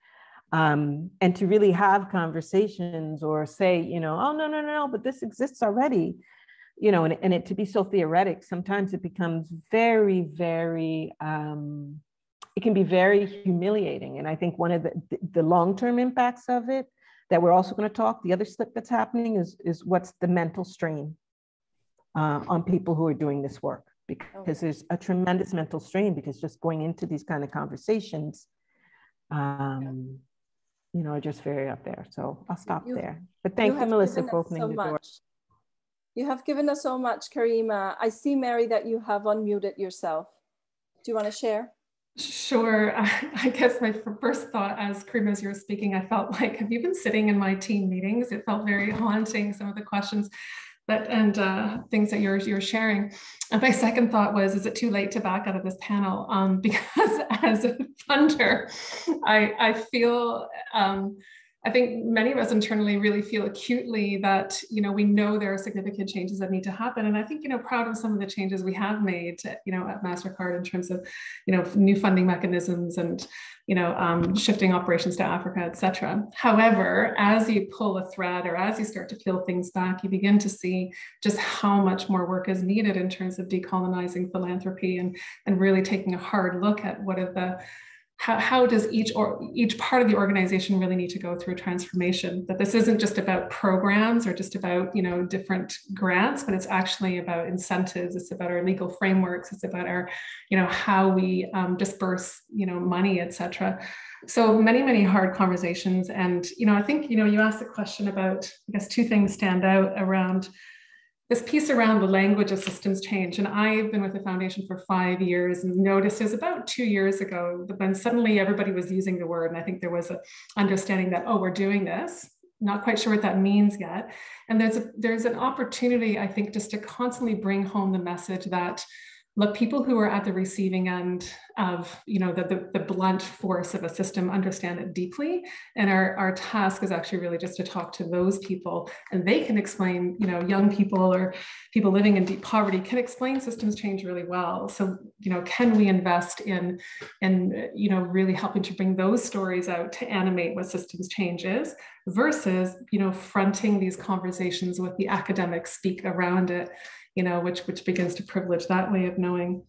Um, and to really have conversations or say, you know, oh, no, no, no, but this exists already you know, and, and it to be so theoretic, sometimes it becomes very, very, um, it can be very humiliating. And I think one of the, the long-term impacts of it that we're also going to talk, the other slip that's happening is, is what's the mental strain uh, on people who are doing this work because there's a tremendous mental strain because just going into these kind of conversations, um, you know, are just very up there. So I'll stop you, there. But thank you, you Melissa, for opening so the door. Much. You have given us so much, Karima. I see, Mary, that you have unmuted yourself. Do you want to share? Sure. I guess my first thought as Karima, as you were speaking, I felt like, have you been sitting in my team meetings? It felt very haunting, some of the questions that and uh, things that you're you're sharing. And my second thought was, is it too late to back out of this panel? Um, because as a funder, I I feel um, I think many of us internally really feel acutely that, you know, we know there are significant changes that need to happen. And I think, you know, proud of some of the changes we have made, you know, at MasterCard in terms of, you know, new funding mechanisms and, you know, um, shifting operations to Africa, et cetera. However, as you pull a thread or as you start to peel things back, you begin to see just how much more work is needed in terms of decolonizing philanthropy and, and really taking a hard look at what are the how, how does each or each part of the organization really need to go through a transformation? That this isn't just about programs or just about you know different grants but it's actually about incentives. It's about our legal frameworks. It's about our you know how we um, disperse you know money etc so many many hard conversations. And you know i think you know you asked the question about i guess two things stand out around this piece around the language of systems change. And I've been with the foundation for five years and noticed it was about two years ago when suddenly everybody was using the word. And I think there was an understanding that, oh, we're doing this. Not quite sure what that means yet. And there's a, there's an opportunity, I think, just to constantly bring home the message that look, people who are at the receiving end of, you know, the, the, the, blunt force of a system understand it deeply. And our, our task is actually really just to talk to those people and they can explain, you know, young people or people living in deep poverty can explain systems change really well. So, you know, can we invest in, in, you know, really helping to bring those stories out to animate what systems change is versus, you know, fronting these conversations with the academic speak around it you know, which, which begins to privilege that way of knowing.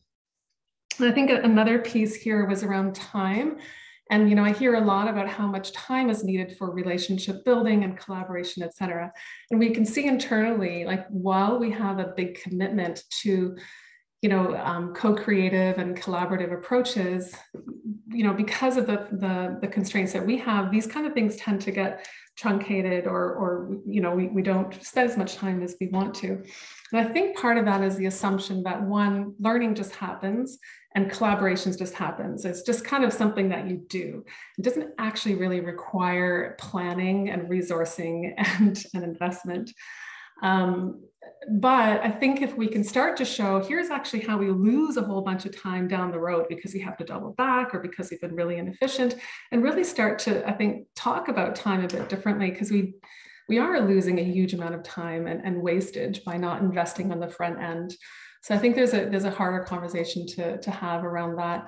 And I think another piece here was around time. And, you know, I hear a lot about how much time is needed for relationship building and collaboration, et cetera. And we can see internally, like while we have a big commitment to, you know, um, co-creative and collaborative approaches, you know, because of the, the, the constraints that we have, these kind of things tend to get truncated or, or you know, we, we don't spend as much time as we want to. And I think part of that is the assumption that one, learning just happens and collaborations just happens. It's just kind of something that you do. It doesn't actually really require planning and resourcing and, and investment. Um, but I think if we can start to show, here's actually how we lose a whole bunch of time down the road because we have to double back or because we've been really inefficient and really start to, I think, talk about time a bit differently because we, we are losing a huge amount of time and, and wastage by not investing on the front end. So I think there's a, there's a harder conversation to, to have around that.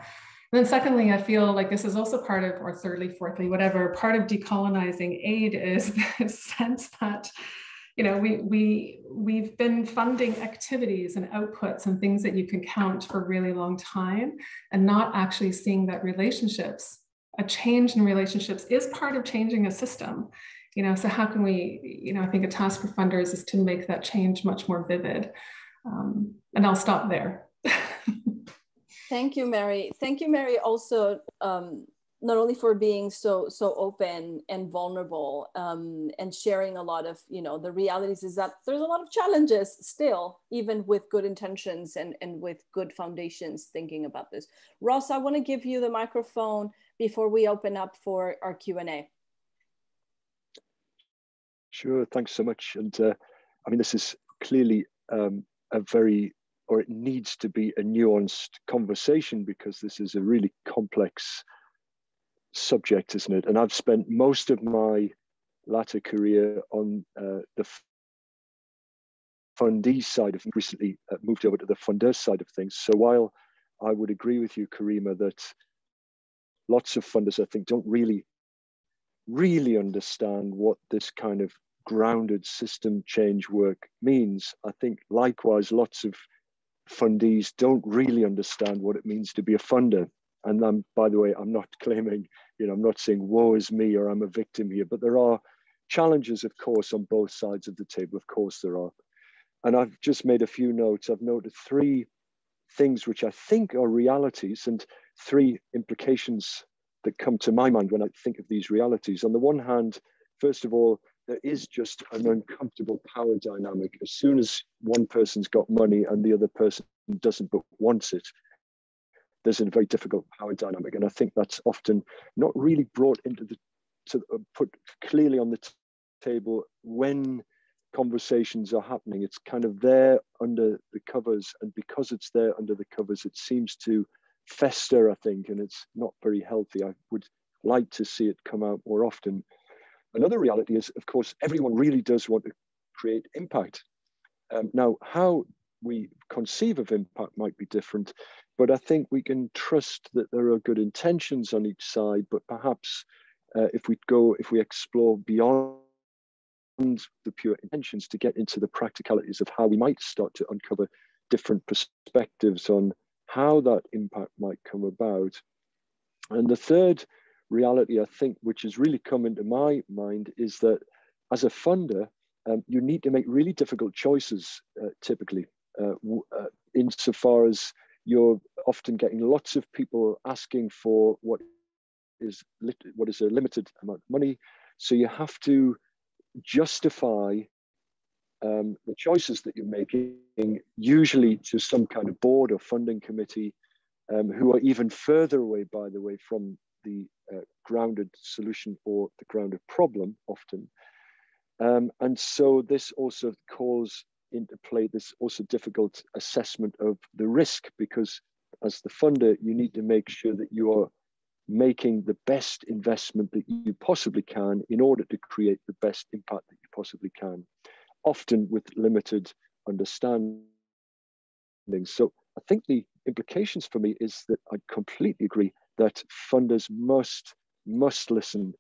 And then secondly, I feel like this is also part of, or thirdly, fourthly, whatever, part of decolonizing aid is the sense that you know, we, we, we've been funding activities and outputs and things that you can count for a really long time and not actually seeing that relationships, a change in relationships is part of changing a system. You know, so how can we, you know, I think a task for funders is to make that change much more vivid. Um, and I'll stop there. Thank you, Mary. Thank you, Mary, also um, not only for being so so open and vulnerable um, and sharing a lot of you know the realities is that there's a lot of challenges still even with good intentions and and with good foundations thinking about this. Ross i want to give you the microphone before we open up for our q&a sure thanks so much. And uh, i mean this is clearly um, a very or it needs to be a nuanced conversation because this is a really complex subject, isn't it? And I've spent most of my latter career on uh, the fundee side of recently uh, moved over to the funder side of things. So while I would agree with you, Karima, that lots of funders, I think, don't really, really understand what this kind of grounded system change work means. I think likewise, lots of fundees don't really understand what it means to be a funder. And I'm, by the way, I'm not claiming you know, I'm not saying woe is me or I'm a victim here, but there are challenges, of course, on both sides of the table. Of course, there are. And I've just made a few notes. I've noted three things which I think are realities and three implications that come to my mind when I think of these realities. On the one hand, first of all, there is just an uncomfortable power dynamic. As soon as one person's got money and the other person doesn't but wants it, there's a very difficult power dynamic. And I think that's often not really brought into the, to uh, put clearly on the table when conversations are happening. It's kind of there under the covers. And because it's there under the covers, it seems to fester, I think, and it's not very healthy. I would like to see it come out more often. another reality is, of course, everyone really does want to create impact. Um, now, how we conceive of impact might be different, but I think we can trust that there are good intentions on each side, but perhaps uh, if we go, if we explore beyond the pure intentions to get into the practicalities of how we might start to uncover different perspectives on how that impact might come about. And the third reality, I think, which has really come into my mind is that as a funder, um, you need to make really difficult choices uh, typically, uh, uh, insofar as you're often getting lots of people asking for what is what is a limited amount of money. So you have to justify um, the choices that you're making, usually to some kind of board or funding committee, um, who are even further away, by the way, from the uh, grounded solution or the grounded problem often. Um, and so this also calls into play this also difficult assessment of the risk because as the funder, you need to make sure that you are making the best investment that you possibly can in order to create the best impact that you possibly can, often with limited understanding. So I think the implications for me is that I completely agree that funders must must listen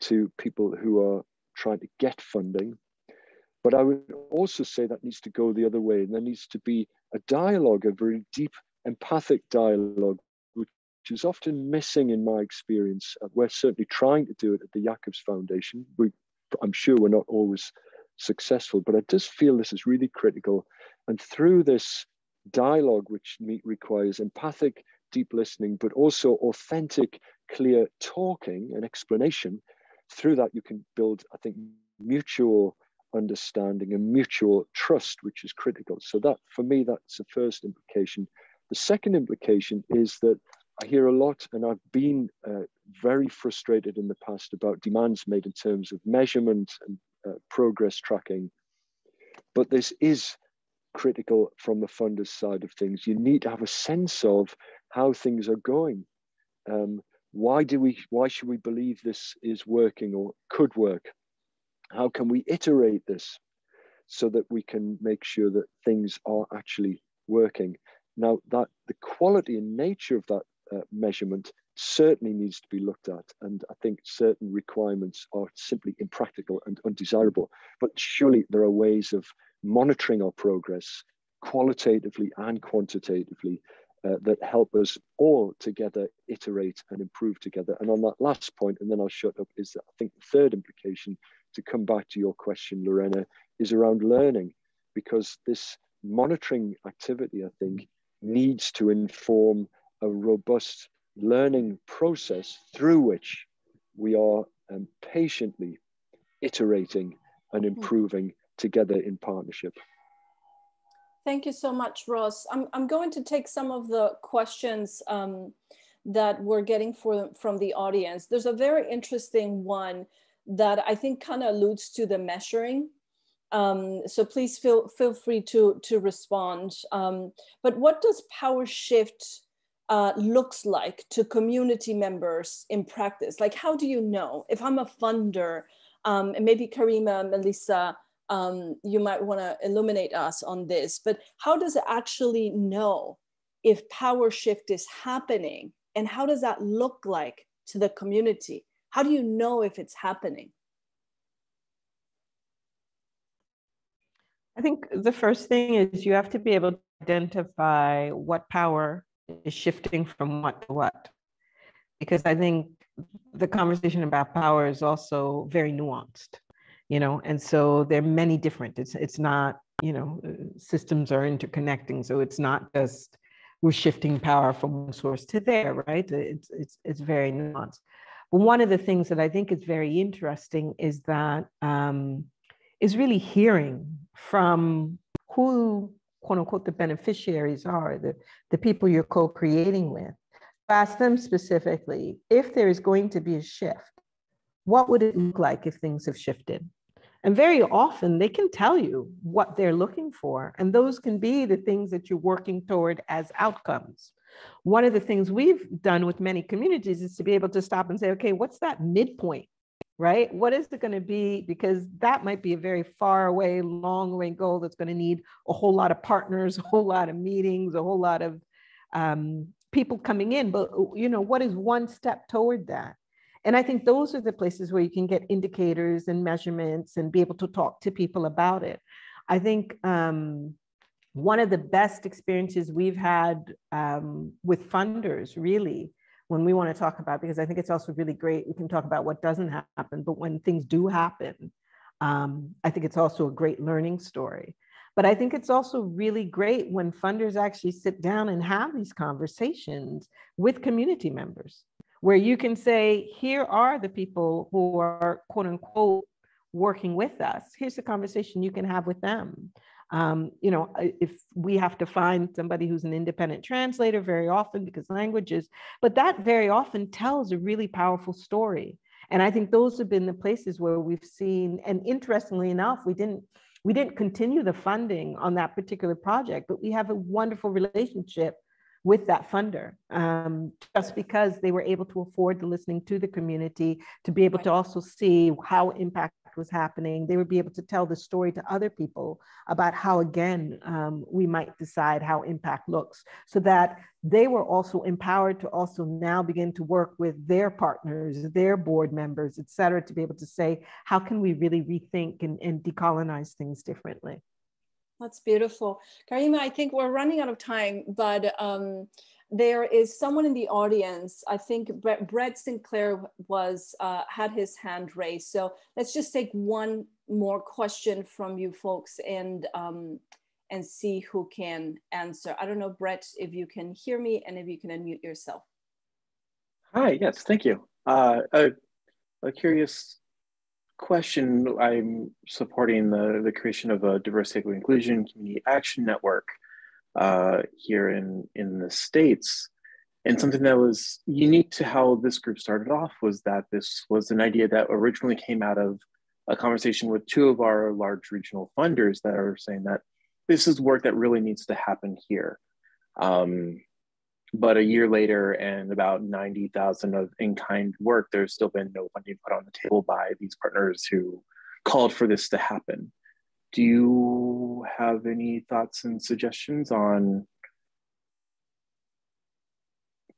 to people who are trying to get funding. But I would also say that needs to go the other way. And there needs to be a dialogue, a very deep empathic dialogue which is often missing in my experience. Uh, we're certainly trying to do it at the Jacobs Foundation. We, I'm sure we're not always successful, but I just feel this is really critical. And through this dialogue, which requires empathic, deep listening, but also authentic, clear talking and explanation, through that you can build, I think, mutual understanding and mutual trust, which is critical. So that, for me, that's the first implication. The second implication is that I hear a lot, and I've been uh, very frustrated in the past about demands made in terms of measurement and uh, progress tracking. But this is critical from the funder's side of things. You need to have a sense of how things are going. Um, why do we? Why should we believe this is working or could work? How can we iterate this so that we can make sure that things are actually working? Now, that the quality and nature of that uh, measurement certainly needs to be looked at. And I think certain requirements are simply impractical and undesirable. But surely there are ways of monitoring our progress qualitatively and quantitatively uh, that help us all together iterate and improve together. And on that last point, and then I'll shut up, is that I think the third implication to come back to your question, Lorena, is around learning, because this monitoring activity, I think, needs to inform a robust learning process through which we are um, patiently iterating and hmm. improving together in partnership. Thank you so much, Ross. I'm, I'm going to take some of the questions um, that we're getting for, from the audience. There's a very interesting one that I think kind of alludes to the measuring. Um, so please feel, feel free to, to respond. Um, but what does power shift uh, looks like to community members in practice? Like, how do you know if I'm a funder? Um, and maybe Karima, Melissa, um, you might want to illuminate us on this. But how does it actually know if power shift is happening, and how does that look like to the community? How do you know if it's happening? I think the first thing is you have to be able to identify what power is shifting from what to what. Because I think the conversation about power is also very nuanced, you know, and so there are many different, it's, it's not, you know, systems are interconnecting. So it's not just we're shifting power from one source to there, right? It's, it's, it's very nuanced. One of the things that I think is very interesting is that um, is really hearing from who quote unquote the beneficiaries are, the, the people you're co-creating with. Ask them specifically, if there is going to be a shift, what would it look like if things have shifted? And very often they can tell you what they're looking for. And those can be the things that you're working toward as outcomes. One of the things we've done with many communities is to be able to stop and say, okay, what's that midpoint right? What is it going to be? Because that might be a very far away, long range goal that's going to need a whole lot of partners, a whole lot of meetings, a whole lot of um, people coming in. But you know, what is one step toward that? And I think those are the places where you can get indicators and measurements and be able to talk to people about it. I think um, one of the best experiences we've had um, with funders, really, when we want to talk about, because I think it's also really great, we can talk about what doesn't happen, but when things do happen, um, I think it's also a great learning story. But I think it's also really great when funders actually sit down and have these conversations with community members where you can say, here are the people who are quote unquote working with us. Here's the conversation you can have with them. Um, you know, if we have to find somebody who's an independent translator very often because languages, but that very often tells a really powerful story. And I think those have been the places where we've seen, and interestingly enough, we didn't we didn't continue the funding on that particular project, but we have a wonderful relationship with that funder um, just because they were able to afford the listening to the community to be able to also see how impact was happening. They would be able to tell the story to other people about how again um, we might decide how impact looks so that they were also empowered to also now begin to work with their partners their board members et cetera to be able to say how can we really rethink and, and decolonize things differently that's beautiful. Karima, I think we're running out of time, but um, there is someone in the audience. I think Brett, Brett Sinclair was uh, had his hand raised. So let's just take one more question from you folks and um, and see who can answer. I don't know, Brett, if you can hear me and if you can unmute yourself. Hi, yes, thank you. Uh, a, a curious question, I'm supporting the, the creation of a diversity, equity, inclusion community action network uh, here in, in the States. And something that was unique to how this group started off was that this was an idea that originally came out of a conversation with two of our large regional funders that are saying that this is work that really needs to happen here. Um, but a year later and about 90,000 of in-kind work, there's still been no funding put on the table by these partners who called for this to happen. Do you have any thoughts and suggestions on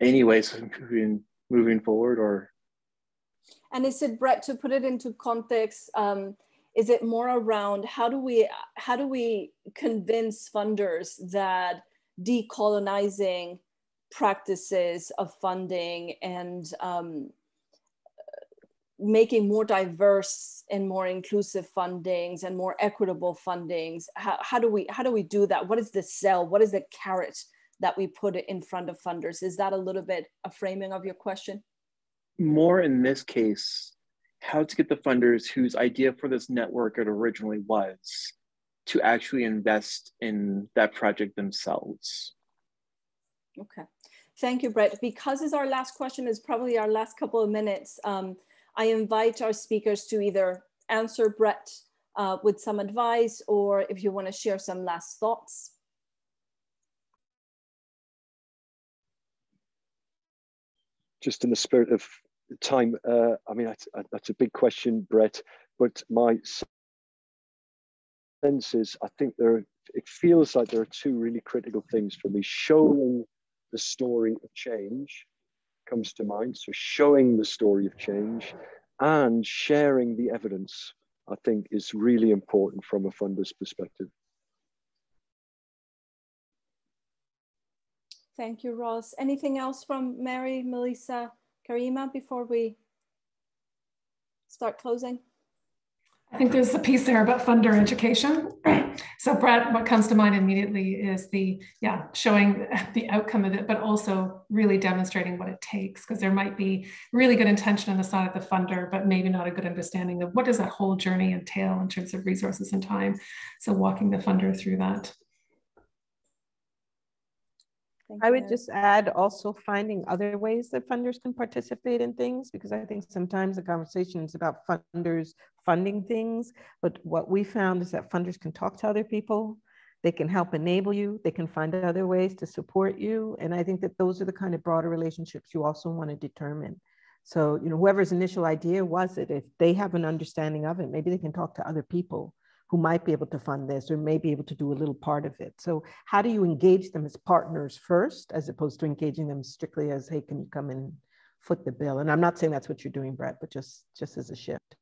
any ways of moving, moving forward or? And is it, Brett, to put it into context, um, is it more around how do we how do we convince funders that decolonizing practices of funding and um, making more diverse and more inclusive fundings and more equitable fundings. How, how do we how do we do that? What is the sell what is the carrot that we put in front of funders? Is that a little bit a framing of your question? More in this case how to get the funders whose idea for this network it originally was to actually invest in that project themselves. Okay. Thank you, Brett. Because it's our last question, is probably our last couple of minutes, um, I invite our speakers to either answer Brett uh, with some advice or if you want to share some last thoughts. Just in the spirit of time, uh, I mean, that's, that's a big question, Brett, but my sense is I think there, it feels like there are two really critical things for me. Showing the story of change comes to mind. So showing the story of change and sharing the evidence, I think is really important from a funder's perspective. Thank you, Ross. Anything else from Mary, Melissa, Karima before we start closing? I think there's a piece there about funder education. so Brett, what comes to mind immediately is the, yeah, showing the outcome of it, but also really demonstrating what it takes, because there might be really good intention on the side of the funder, but maybe not a good understanding of what does that whole journey entail in terms of resources and time. So walking the funder through that. I would just add also finding other ways that funders can participate in things because I think sometimes the conversation is about funders funding things, but what we found is that funders can talk to other people, they can help enable you, they can find other ways to support you. And I think that those are the kind of broader relationships you also want to determine So, you know, whoever's initial idea was it, if they have an understanding of it, maybe they can talk to other people who might be able to fund this or may be able to do a little part of it. So how do you engage them as partners first, as opposed to engaging them strictly as, hey, can you come and foot the bill? And I'm not saying that's what you're doing, Brett, but just, just as a shift.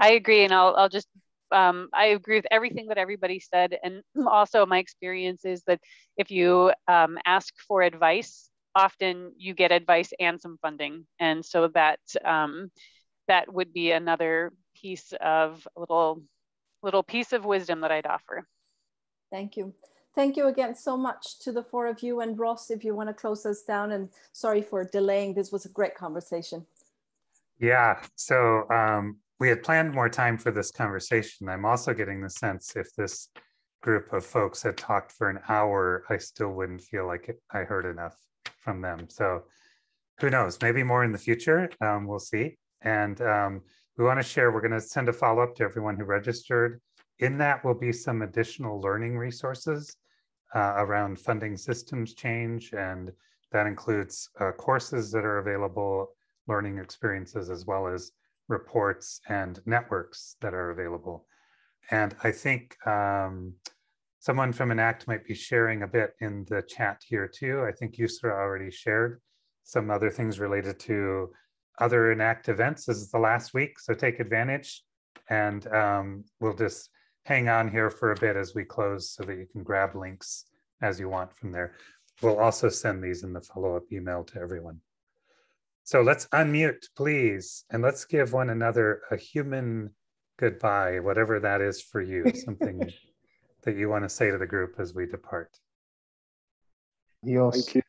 I agree. And I'll, I'll just, um, I agree with everything that everybody said. And also my experience is that if you um, ask for advice, often you get advice and some funding. And so that, um, that would be another piece of a little little piece of wisdom that I'd offer. Thank you. Thank you again so much to the four of you and Ross, if you want to close us down and sorry for delaying. This was a great conversation. Yeah, so um, we had planned more time for this conversation. I'm also getting the sense if this group of folks had talked for an hour, I still wouldn't feel like it, I heard enough from them. So who knows, maybe more in the future, um, we'll see. And um, we want to share, we're going to send a follow up to everyone who registered. In that will be some additional learning resources uh, around funding systems change. And that includes uh, courses that are available, learning experiences, as well as reports and networks that are available. And I think um, someone from Enact might be sharing a bit in the chat here too. I think Yusra already shared some other things related to other Enact events. This is the last week, so take advantage. And um, we'll just hang on here for a bit as we close so that you can grab links as you want from there. We'll also send these in the follow-up email to everyone. So let's unmute, please, and let's give one another a human goodbye, whatever that is for you, something that you want to say to the group as we depart. Thank you.